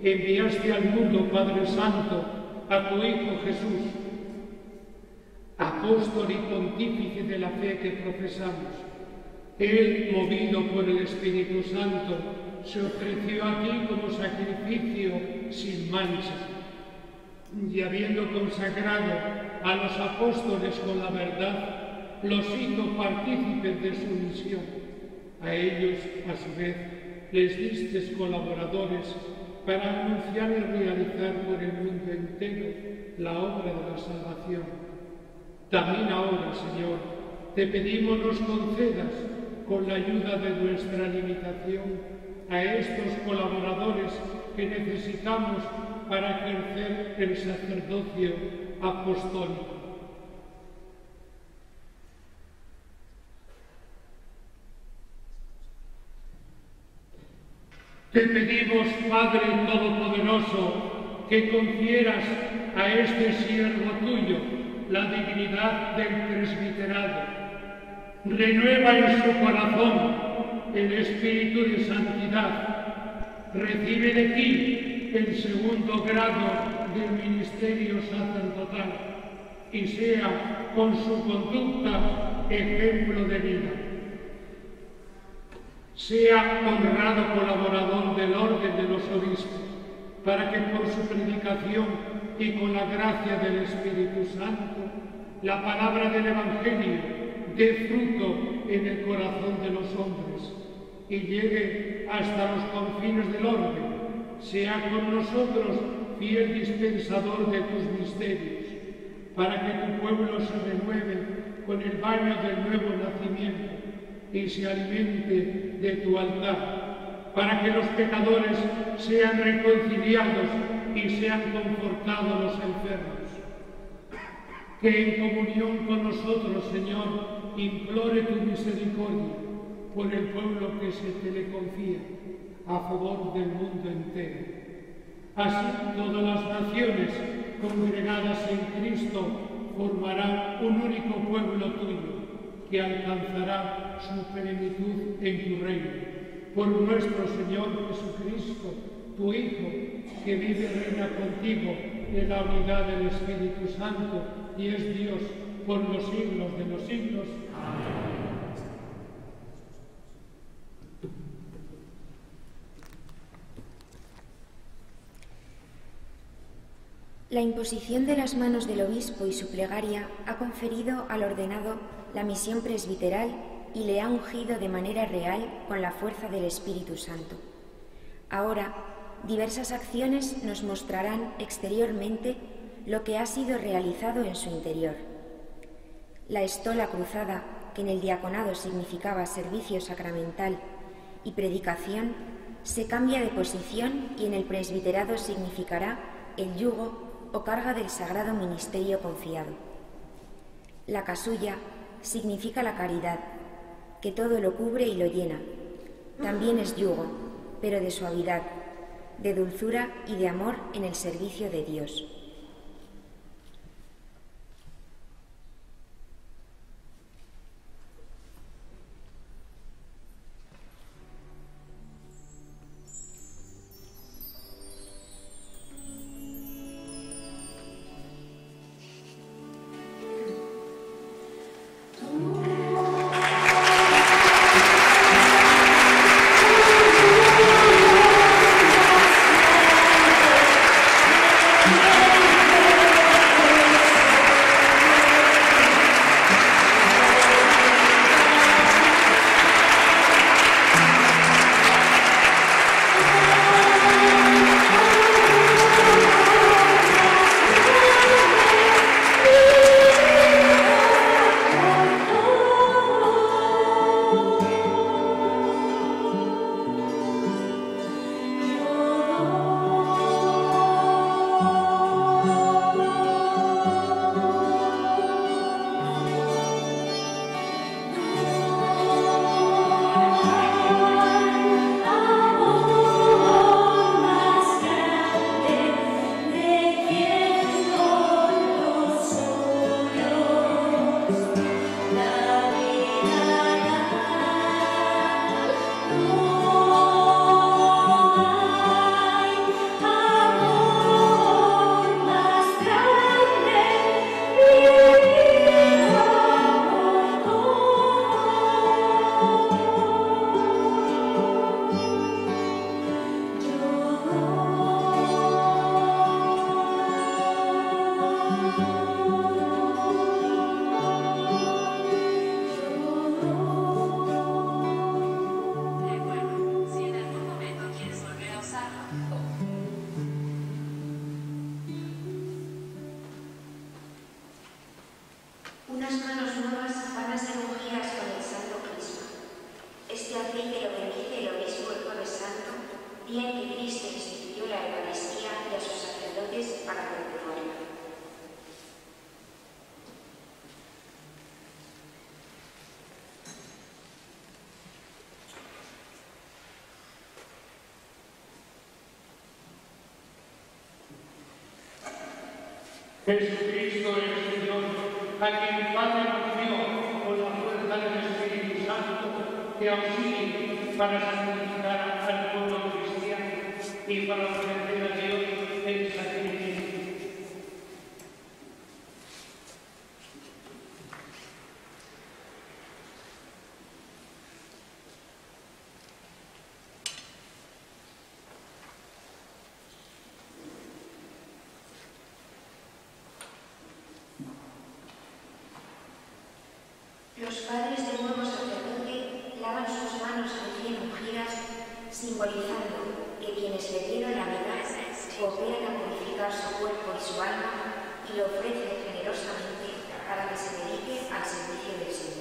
enviaste al mundo, Padre Santo, a tu Hijo Jesús, apóstol y pontífice de la fe que profesamos. Él, movido por el Espíritu Santo, se ofreció aquí como sacrificio sin mancha. Y habiendo consagrado a los apóstoles con la verdad, los hizo partícipes de su misión. A ellos, a su vez, les distes colaboradores para anunciar y realizar por el mundo entero la obra de la salvación. También ahora, Señor, te pedimos nos concedas, con la ayuda de nuestra limitación, a estos colaboradores que necesitamos para ejercer el sacerdocio apostólico. Te pedimos, Padre Todopoderoso, que confieras a este siervo tuyo la dignidad del presbiterado. Renueva en su corazón el espíritu de santidad. Recibe de ti el segundo grado del ministerio sacerdotal y sea con su conducta ejemplo de vida sea honrado colaborador del orden de los obispos, para que por su predicación y con la gracia del Espíritu Santo, la palabra del Evangelio dé fruto en el corazón de los hombres y llegue hasta los confines del orden. Sea con nosotros fiel dispensador de tus misterios, para que tu pueblo se renueve con el baño del nuevo nacimiento y se alimente de tu altar, para que los pecadores sean reconciliados y sean confortados los enfermos. Que en comunión con nosotros, Señor, implore tu misericordia por el pueblo que se te le confía, a favor del mundo entero. Así todas las naciones congregadas en Cristo formarán un único pueblo tuyo que alcanzará su plenitud en tu reino. Por nuestro Señor Jesucristo, tu Hijo, que vive y reina contigo en la unidad del Espíritu Santo y es Dios por los siglos de los siglos. Amén. La imposición de las manos del obispo y su plegaria ha conferido al ordenado la misión presbiteral y le ha ungido de manera real con la fuerza del Espíritu Santo. Ahora, diversas acciones nos mostrarán exteriormente lo que ha sido realizado en su interior. La estola cruzada que en el diaconado significaba servicio sacramental y predicación, se cambia de posición y en el presbiterado significará el yugo o carga del sagrado ministerio confiado. La casulla significa la caridad, que todo lo cubre y lo llena. También es yugo, pero de suavidad, de dulzura y de amor en el servicio de Dios. Jesucristo el Señor, a quien Padre confió con la fuerza del Espíritu Santo, que auxilie para santificar al pueblo cristiano y para ofrecer a Dios el sacrificio. Los padres del nuevo sacerdote lavan sus manos recién ungidas, simbolizando que quienes le dieron la vida cooperan a purificar su cuerpo y su alma y lo ofrecen generosamente para que se dedique al servicio del Señor.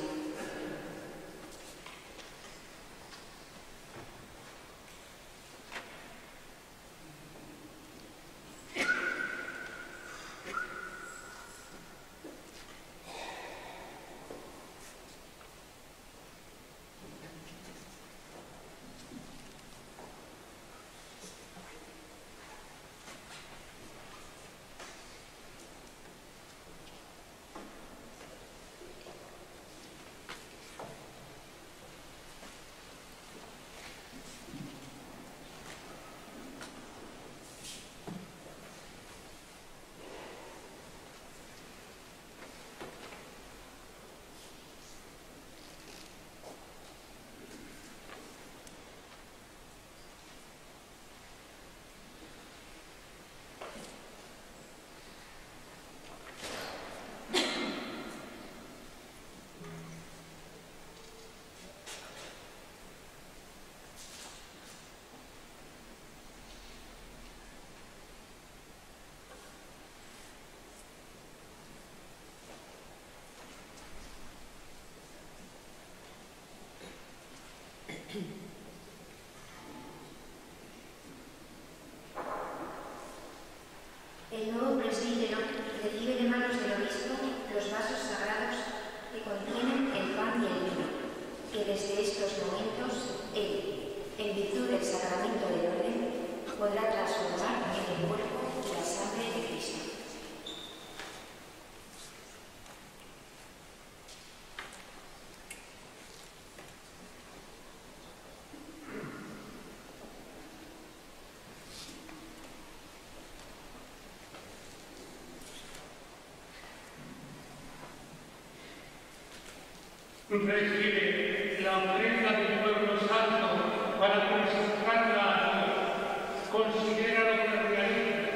recibe la ofrenda del pueblo santo para consagrarla a Dios. Considera lo que realiza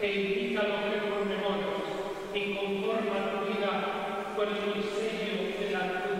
e invita lo que conmemoras y conforma tu vida con el sello de la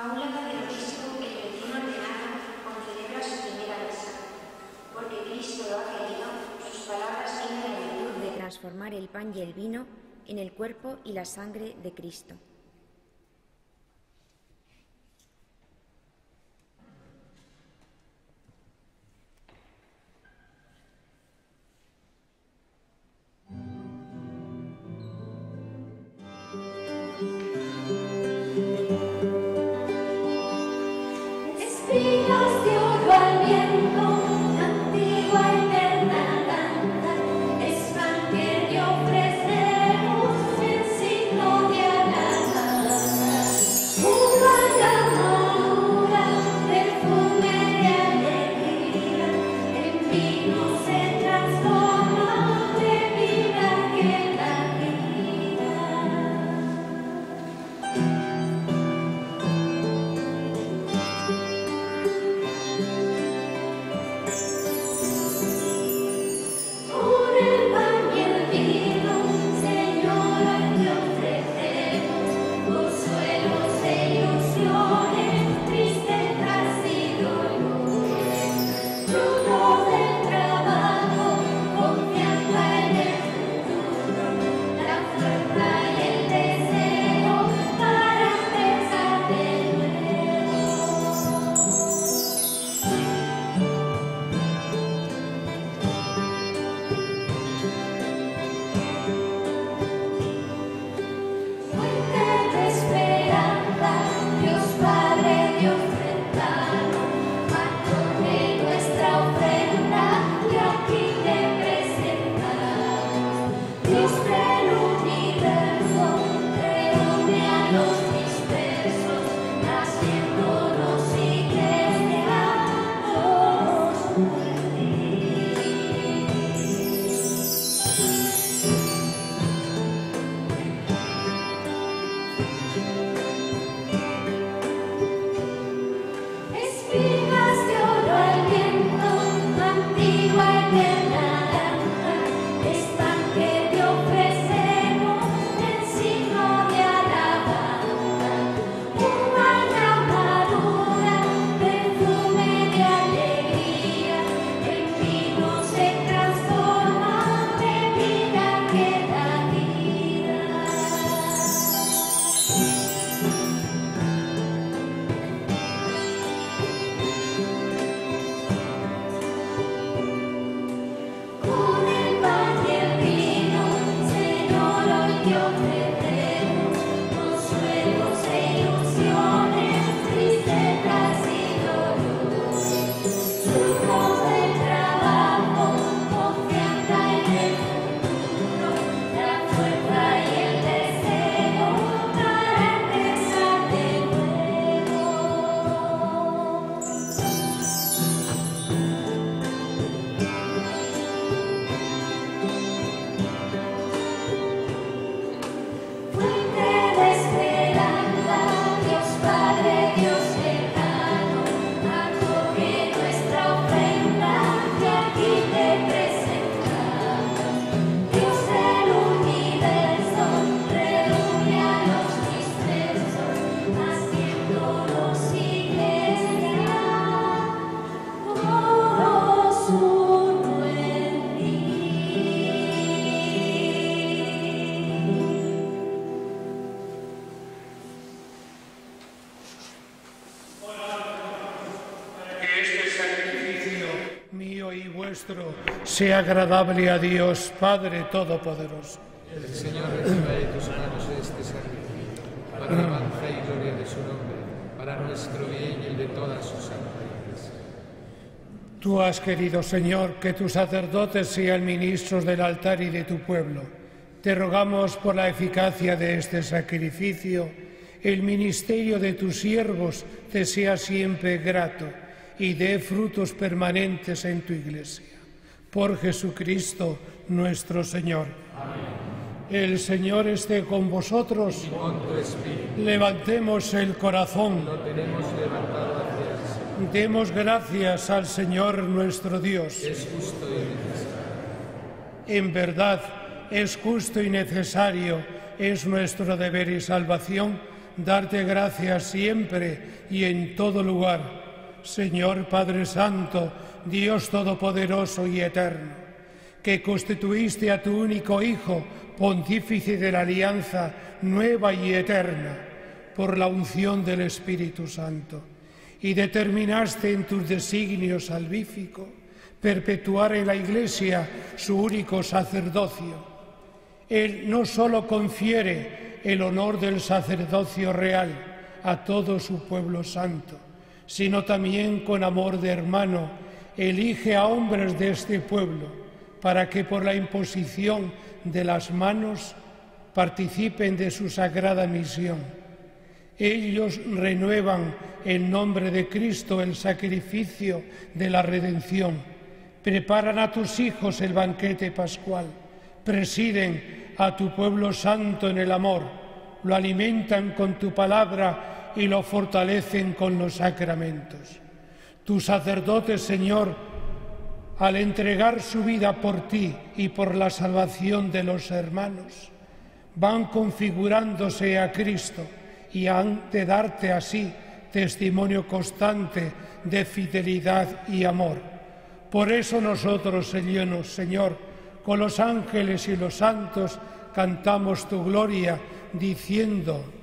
Háblame del obispo que recién ordenado celebra su primera misa, porque Cristo lo ha querido, sus palabras tienen la luz de transformar el pan y el vino en el cuerpo y la sangre de Cristo. Vuestro sea agradable a Dios Padre Todopoderoso. El Señor reciba de tus manos este sacrificio, para alabanza y gloria de su nombre, para nuestro bien y el de toda su santa iglesia. Tú has querido, Señor, que tus sacerdotes sean ministros del altar y de tu pueblo. Te rogamos por la eficacia de este sacrificio, el ministerio de tus siervos te sea siempre grato y dé frutos permanentes en tu iglesia. Por Jesucristo nuestro Señor. El Señor esté con vosotros. Con tu espíritu Levantemos el corazón. lo tenemos levantado hacia el Señor. Demos gracias al Señor nuestro Dios. Es justo y necesario. En verdad, es justo y necesario, es nuestro deber y salvación darte gracias siempre y en todo lugar, Señor Padre Santo, Dios Todopoderoso y Eterno, que constituiste a tu único Hijo, pontífice de la alianza nueva y eterna, por la unción del Espíritu Santo, y determinaste en tus designios salvífico perpetuar en la Iglesia su único sacerdocio. Él no sólo confiere el honor del sacerdocio real a todo su pueblo santo, sino también con amor de hermano elige a hombres de este pueblo para que por la imposición de las manos participen de su sagrada misión. Ellos renuevan en nombre de Cristo el sacrificio de la redención, preparan a tus hijos el banquete pascual, presiden a tu pueblo santo en el amor, lo alimentan con tu palabra y lo fortalecen con los sacramentos. Tus sacerdotes, Señor, al entregar su vida por ti y por la salvación de los hermanos, van configurándose a Cristo y han de darte así testimonio constante de fidelidad y amor. Por eso nosotros, Señor, Señor, con los ángeles y los santos cantamos tu gloria diciendo,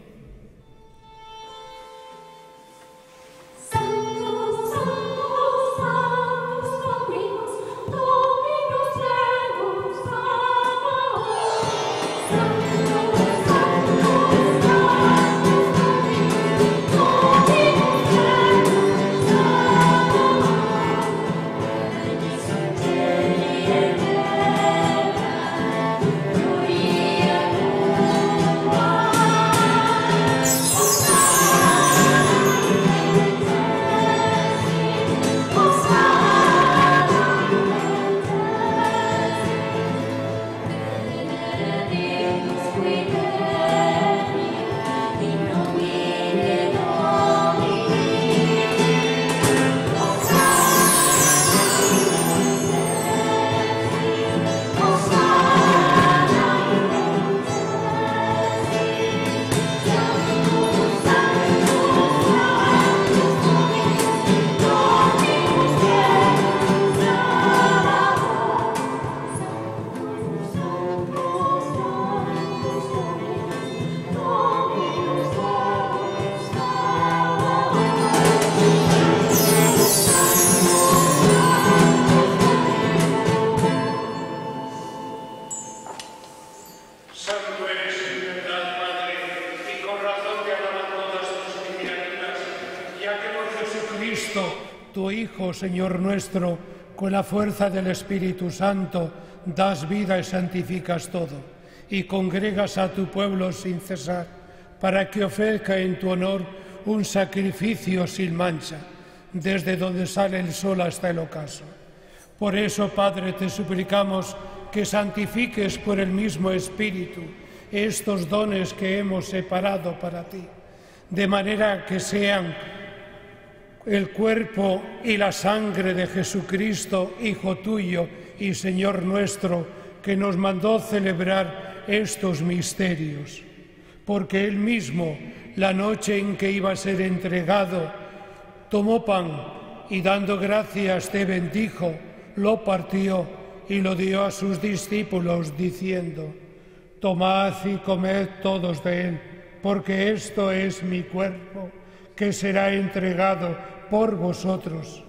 Tu Hijo, Señor nuestro, con la fuerza del Espíritu Santo, das vida y santificas todo, y congregas a tu pueblo sin cesar, para que ofrezca en tu honor un sacrificio sin mancha, desde donde sale el sol hasta el ocaso. Por eso, Padre, te suplicamos que santifiques por el mismo Espíritu estos dones que hemos separado para ti, de manera que sean el cuerpo y la sangre de Jesucristo, Hijo tuyo y Señor nuestro, que nos mandó celebrar estos misterios. Porque Él mismo, la noche en que iba a ser entregado, tomó pan y dando gracias te bendijo, lo partió y lo dio a sus discípulos diciendo, Tomad y comed todos de él, porque esto es mi cuerpo que será entregado por vosotros.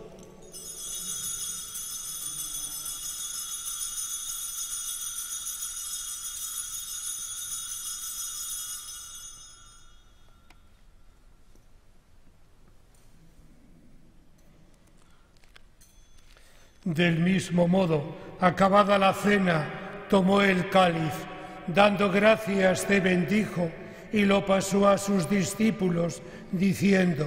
Del mismo modo, acabada la cena, tomó el cáliz, dando gracias te bendijo y lo pasó a sus discípulos, diciendo,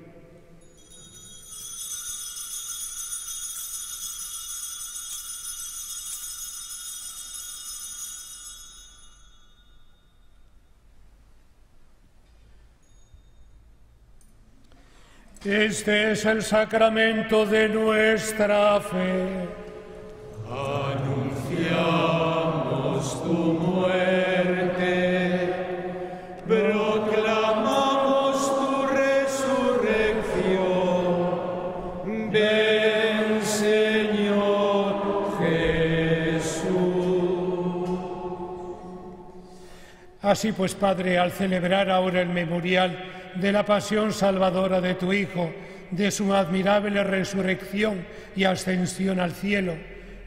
Este es el sacramento de nuestra fe. Anunciamos tu muerte, proclamamos tu resurrección. Ven, Señor Jesús. Así pues, Padre, al celebrar ahora el memorial de la pasión salvadora de tu Hijo, de su admirable resurrección y ascensión al cielo,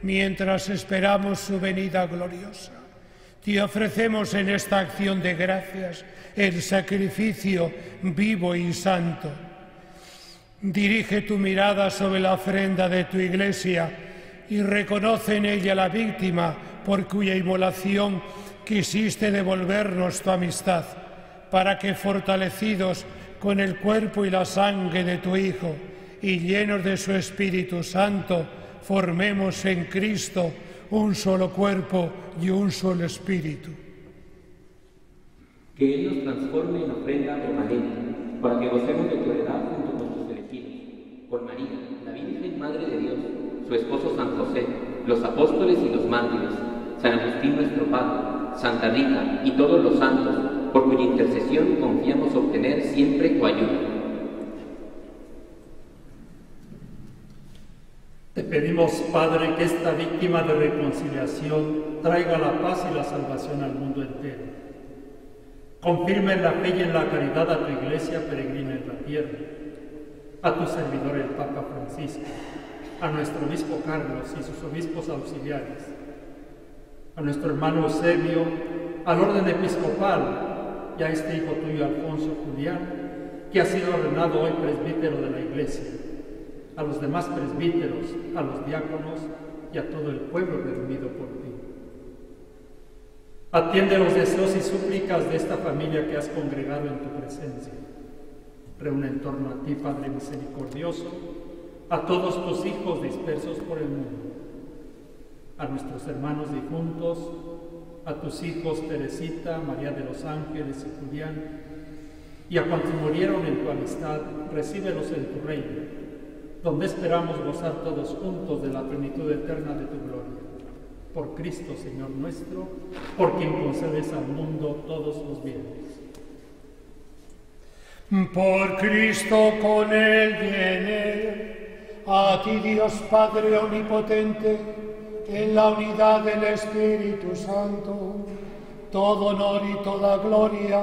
mientras esperamos su venida gloriosa, te ofrecemos en esta acción de gracias el sacrificio vivo y santo. Dirige tu mirada sobre la ofrenda de tu iglesia y reconoce en ella la víctima por cuya inmolación quisiste devolvernos tu amistad, para que fortalecidos con el cuerpo y la sangre de tu Hijo y llenos de su Espíritu Santo, formemos en Cristo un solo cuerpo y un solo espíritu. Que Él nos transforme en ofrenda permanente, para que gocemos de tu heredad junto con tus elegidos. Por María, la Virgen Madre de Dios, su esposo San José, los apóstoles y los mártires, San Agustín nuestro Padre, Santa Rita y todos los santos, por cuya intercesión confiamos obtener siempre tu ayuda. Te pedimos, Padre, que esta víctima de reconciliación traiga la paz y la salvación al mundo entero. Confirma en la fe y en la caridad a tu iglesia peregrina en la tierra, a tu servidor el Papa Francisco, a nuestro obispo Carlos y sus obispos auxiliares, a nuestro hermano Eusebio, al orden episcopal y a este hijo tuyo Alfonso Julián, que ha sido ordenado hoy presbítero de la iglesia, a los demás presbíteros, a los diáconos y a todo el pueblo reunido por ti. Atiende los deseos y súplicas de esta familia que has congregado en tu presencia. Reúne en torno a ti, Padre misericordioso, a todos tus hijos dispersos por el mundo, a nuestros hermanos difuntos, a tus hijos Teresita, María de los Ángeles y Julián, y a cuantos murieron en tu amistad, recíbelos en tu reino, donde esperamos gozar todos juntos de la plenitud eterna de tu gloria. Por Cristo, Señor nuestro, por quien concedes al mundo todos los bienes. Por Cristo con él viene, a ti Dios Padre Omnipotente, en la unidad del Espíritu Santo, todo honor y toda gloria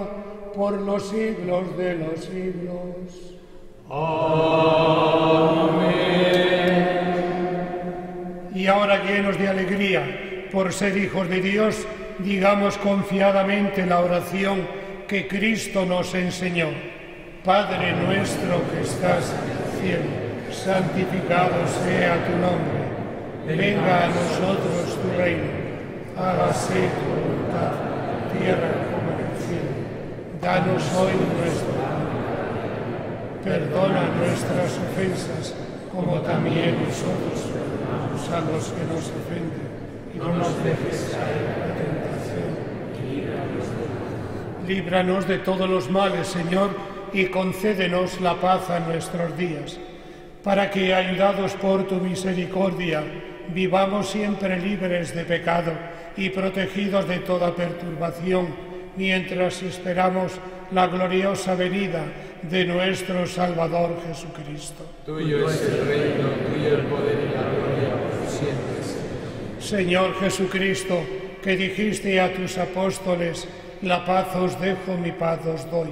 por los siglos de los siglos. Y ahora llenos de alegría por ser hijos de Dios, digamos confiadamente la oración que Cristo nos enseñó. Padre nuestro que estás en el cielo, santificado sea tu nombre. Venga a nosotros tu reino. Hágase tu voluntad, tierra como en el cielo. Danos hoy nuestro pan. Perdona nuestras ofensas, como también nosotros perdonamos a los que nos ofenden. Y no nos dejes caer en la tentación. Líbranos de todos los males, Señor, y concédenos la paz a nuestros días, para que, ayudados por tu misericordia, vivamos siempre libres de pecado y protegidos de toda perturbación, mientras esperamos la gloriosa venida de nuestro Salvador Jesucristo. Tuyo es el reino, tuyo el poder y la gloria por siempre. Señor Jesucristo, que dijiste a tus apóstoles, la paz os dejo, mi paz os doy.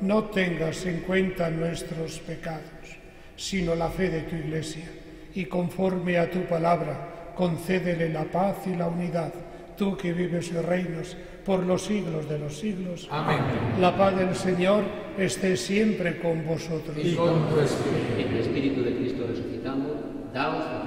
No tengas en cuenta nuestros pecados, sino la fe de tu iglesia, y conforme a tu palabra, concédele la paz y la unidad, tú que vives y reinos por los siglos de los siglos. Amén. La paz del Señor esté siempre con vosotros. Y con tu espíritu. En el Espíritu de Cristo resucitamos, daos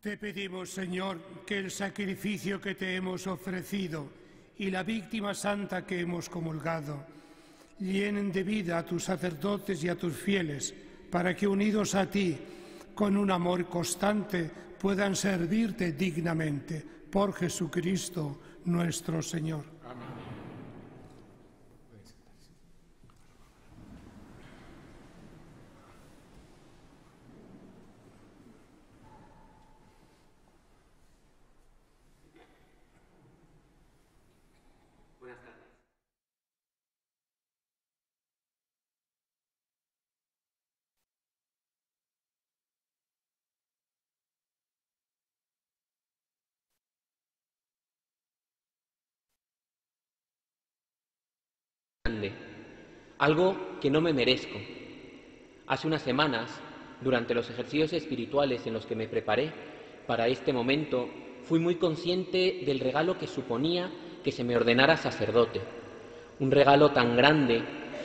Te pedimos, Señor, que el sacrificio que te hemos ofrecido y la víctima santa que hemos comulgado llenen de vida a tus sacerdotes y a tus fieles, para que unidos a ti, con un amor constante, puedan servirte dignamente. Por Jesucristo nuestro Señor. Buenas tardes. Grande. Algo que no me merezco. Hace unas semanas, durante los ejercicios espirituales en los que me preparé para este momento, fui muy consciente del regalo que suponía que se me ordenara sacerdote. Un regalo tan grande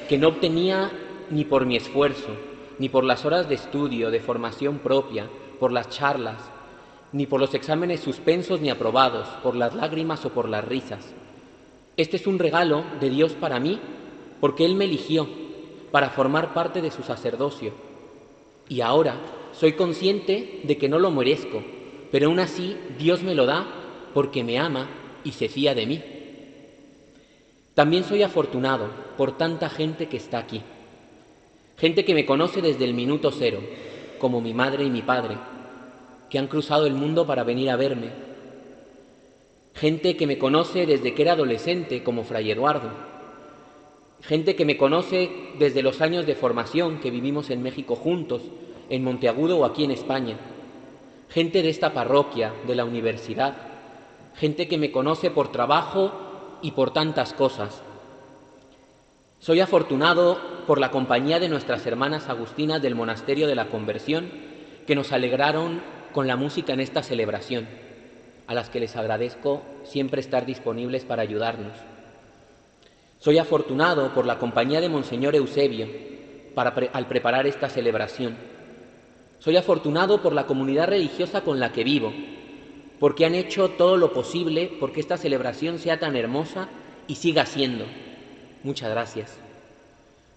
que no obtenía ni por mi esfuerzo, ni por las horas de estudio, de formación propia, por las charlas, ni por los exámenes suspensos ni aprobados, por las lágrimas o por las risas. Este es un regalo de Dios para mí porque Él me eligió para formar parte de su sacerdocio. Y ahora soy consciente de que no lo merezco, pero aún así Dios me lo da porque me ama y se fía de mí. También soy afortunado por tanta gente que está aquí. Gente que me conoce desde el minuto cero, como mi madre y mi padre, que han cruzado el mundo para venir a verme. Gente que me conoce desde que era adolescente, como Fray Eduardo. Gente que me conoce desde los años de formación que vivimos en México juntos, en Monteagudo o aquí en España. Gente de esta parroquia, de la universidad. Gente que me conoce por trabajo y por tantas cosas. Soy afortunado por la compañía de nuestras hermanas agustinas del Monasterio de la Conversión, que nos alegraron con la música en esta celebración, a las que les agradezco siempre estar disponibles para ayudarnos. Soy afortunado por la compañía de Monseñor Eusebio para al preparar esta celebración. Soy afortunado por la comunidad religiosa con la que vivo, porque han hecho todo lo posible porque esta celebración sea tan hermosa y siga siendo. Muchas gracias.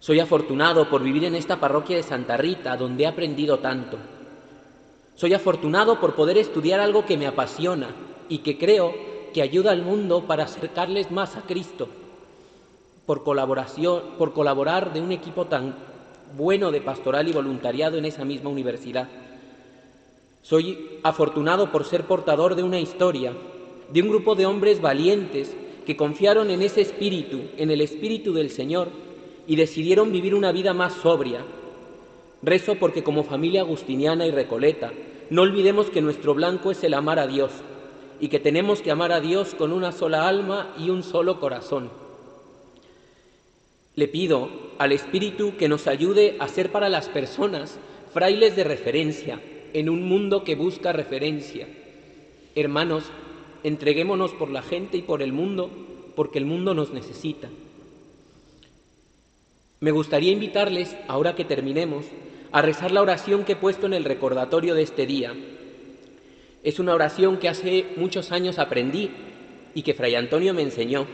Soy afortunado por vivir en esta parroquia de Santa Rita, donde he aprendido tanto. Soy afortunado por poder estudiar algo que me apasiona y que creo que ayuda al mundo para acercarles más a Cristo. Por colaboración, por colaborar de un equipo tan bueno de pastoral y voluntariado en esa misma universidad. Soy afortunado por ser portador de una historia, de un grupo de hombres valientes que confiaron en ese espíritu, en el espíritu del Señor, y decidieron vivir una vida más sobria. Rezo porque como familia agustiniana y recoleta, no olvidemos que nuestro blanco es el amar a Dios, y que tenemos que amar a Dios con una sola alma y un solo corazón. Le pido al Espíritu que nos ayude a ser para las personas frailes de referencia en un mundo que busca referencia. Hermanos, entreguémonos por la gente y por el mundo, porque el mundo nos necesita. Me gustaría invitarles, ahora que terminemos, a rezar la oración que he puesto en el recordatorio de este día. Es una oración que hace muchos años aprendí y que Fray Antonio me enseñó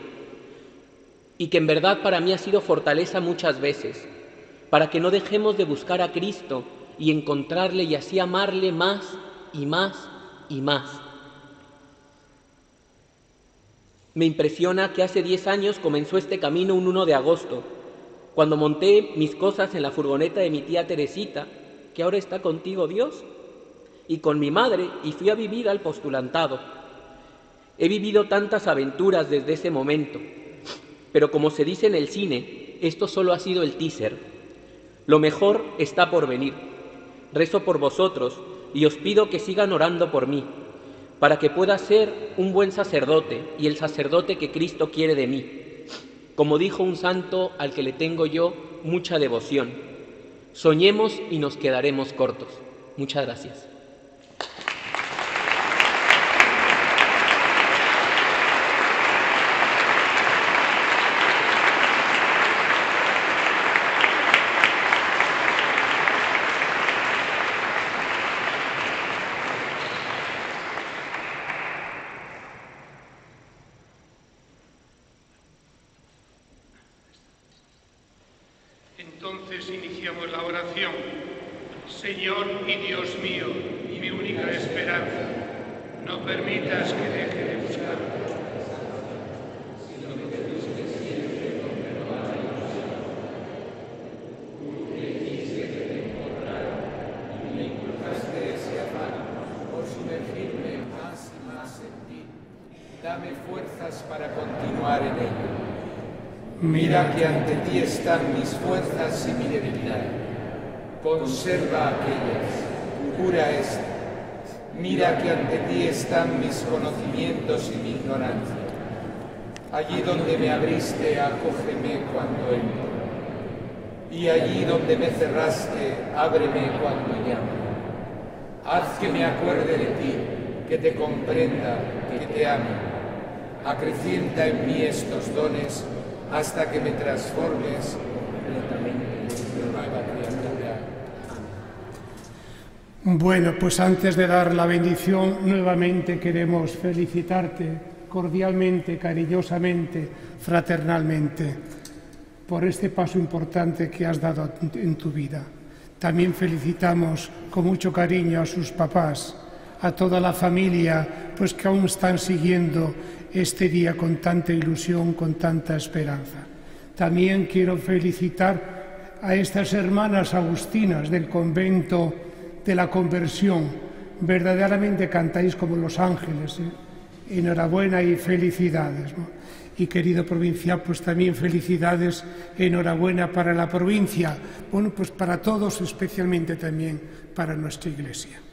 y que en verdad para mí ha sido fortaleza muchas veces, para que no dejemos de buscar a Cristo y encontrarle y así amarle más y más y más. Me impresiona que hace 10 años comenzó este camino un 1 de agosto, cuando monté mis cosas en la furgoneta de mi tía Teresita, que ahora está contigo Dios, y con mi madre, y fui a vivir al postulantado. He vivido tantas aventuras desde ese momento, pero como se dice en el cine, esto solo ha sido el teaser. Lo mejor está por venir. Rezo por vosotros y os pido que sigan orando por mí, para que pueda ser un buen sacerdote y el sacerdote que Cristo quiere de mí. Como dijo un santo al que le tengo yo mucha devoción, soñemos y nos quedaremos cortos. Muchas gracias. oración. Señor y Dios mío, y mi única esperanza, no permitas que deje de buscar. inculcaste ese afán por sumergirme más y más en ti. Dame fuerzas para continuar en ello. Que ante ti están mis fuerzas y mi debilidad. Conserva aquellas, cura esta. Mira que ante ti están mis conocimientos y mi ignorancia. Allí donde me abriste, acógeme cuando entro. Y allí donde me cerraste, ábreme cuando llamo. Haz que me acuerde de ti, que te comprenda, que te ame. Acrecienta en mí estos dones hasta que me transformes. Bueno, pues antes de dar la bendición, nuevamente queremos felicitarte cordialmente, cariñosamente, fraternalmente, por este paso importante que has dado en tu vida. También felicitamos con mucho cariño a sus papás, a toda la familia, pues que aún están siguiendo este día con tanta ilusión, con tanta esperanza. También quiero felicitar a estas hermanas agustinas del convento de la conversión. Verdaderamente cantáis como los ángeles. ¿eh? Enhorabuena y felicidades. Y querido provincial, pues también felicidades, enhorabuena para la provincia. Bueno, pues para todos, especialmente también para nuestra iglesia.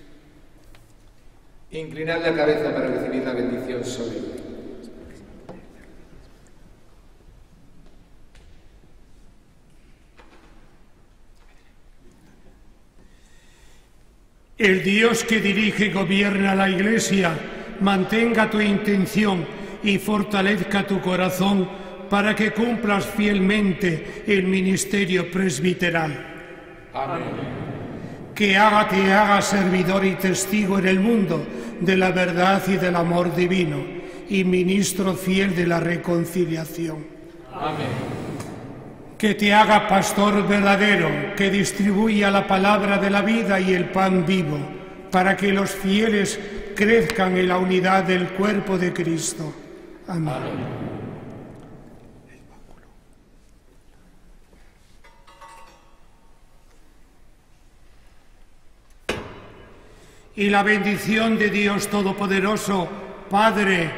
Inclinad la cabeza para recibir la bendición solemne. El Dios que dirige y gobierna la Iglesia mantenga tu intención y fortalezca tu corazón para que cumplas fielmente el ministerio presbiteral. Amén. Que haga, te haga servidor y testigo en el mundo de la verdad y del amor divino y ministro fiel de la reconciliación. Amén. Que te haga pastor verdadero, que distribuya la palabra de la vida y el pan vivo, para que los fieles crezcan en la unidad del cuerpo de Cristo. Amén. Y la bendición de Dios Todopoderoso, Padre,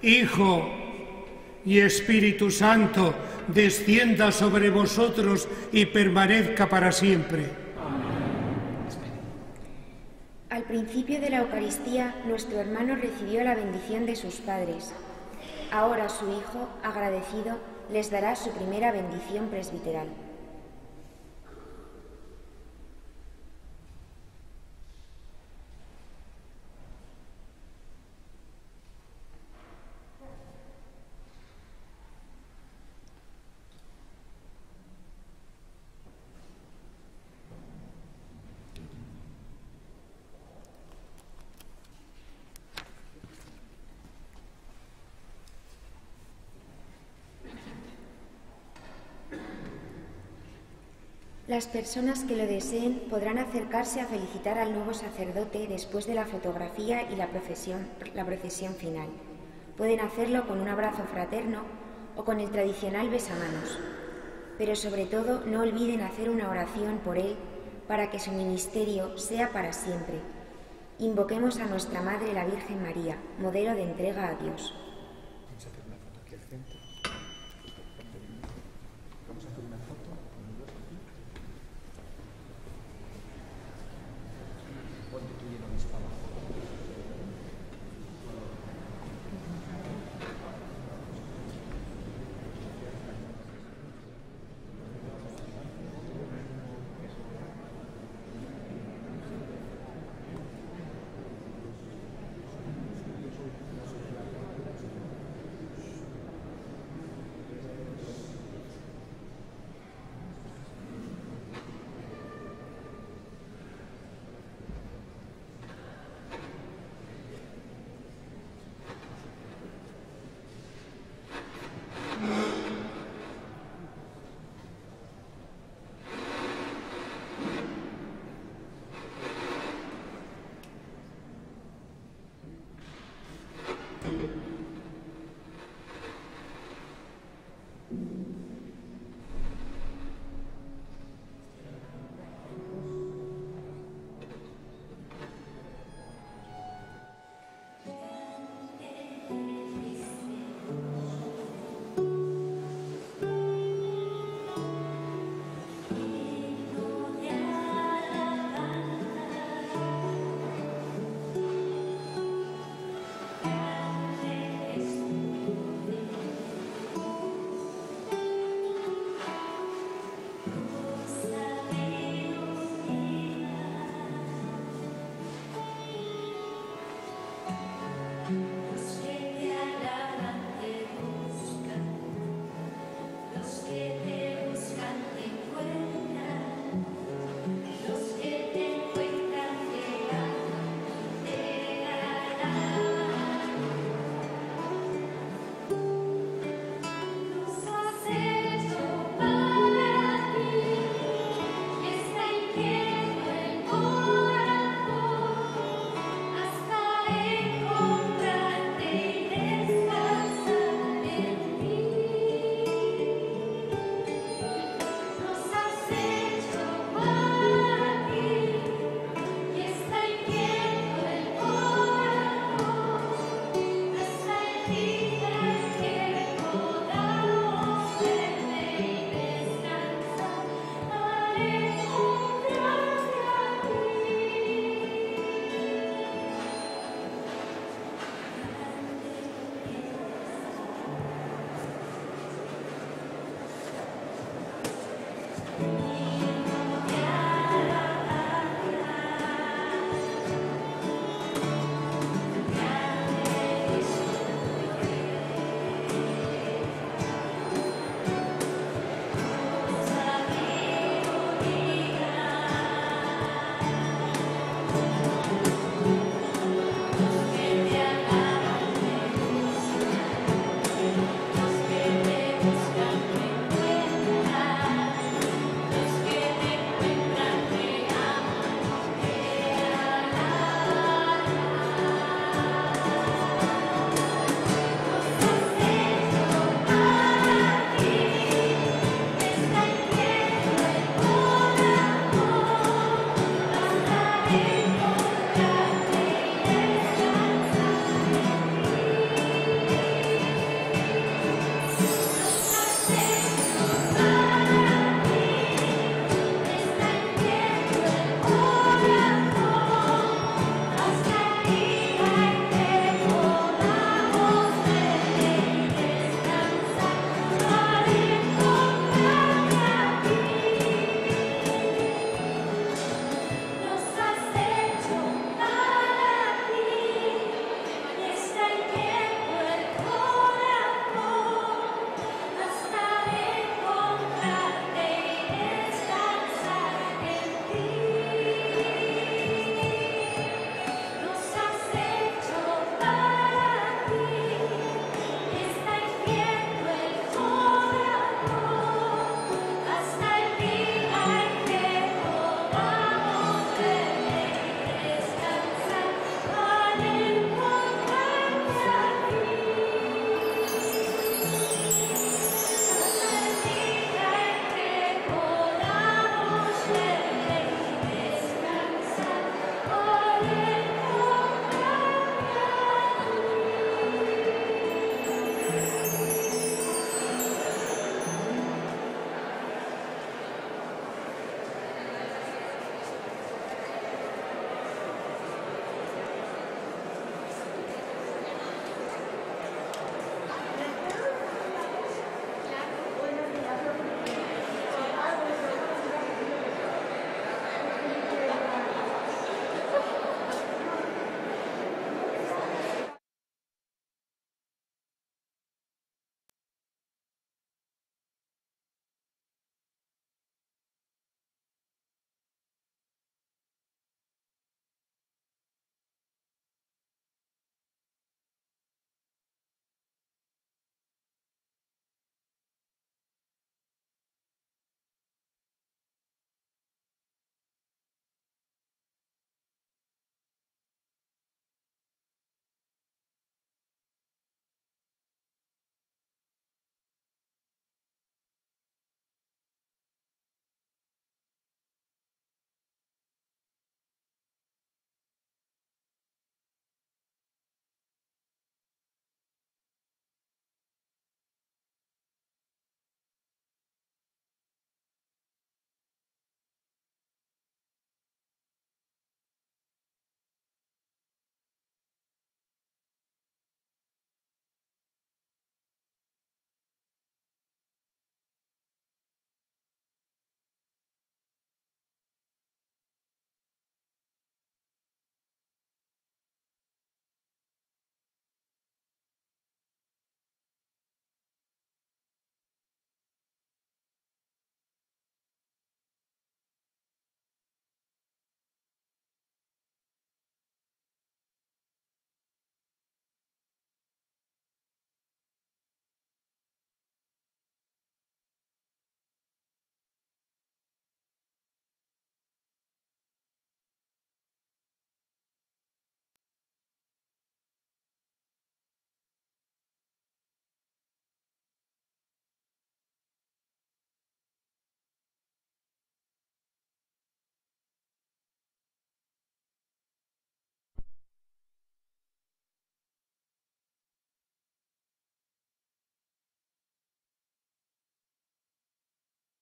Hijo y Espíritu Santo, descienda sobre vosotros y permanezca para siempre. Al principio de la Eucaristía, nuestro hermano recibió la bendición de sus padres. Ahora su hijo, agradecido, les dará su primera bendición presbiteral. Las personas que lo deseen podrán acercarse a felicitar al nuevo sacerdote después de la fotografía y la, procesión final. Pueden hacerlo con un abrazo fraterno o con el tradicional besamanos. Pero sobre todo no olviden hacer una oración por él para que su ministerio sea para siempre. Invoquemos a nuestra Madre la Virgen María, modelo de entrega a Dios.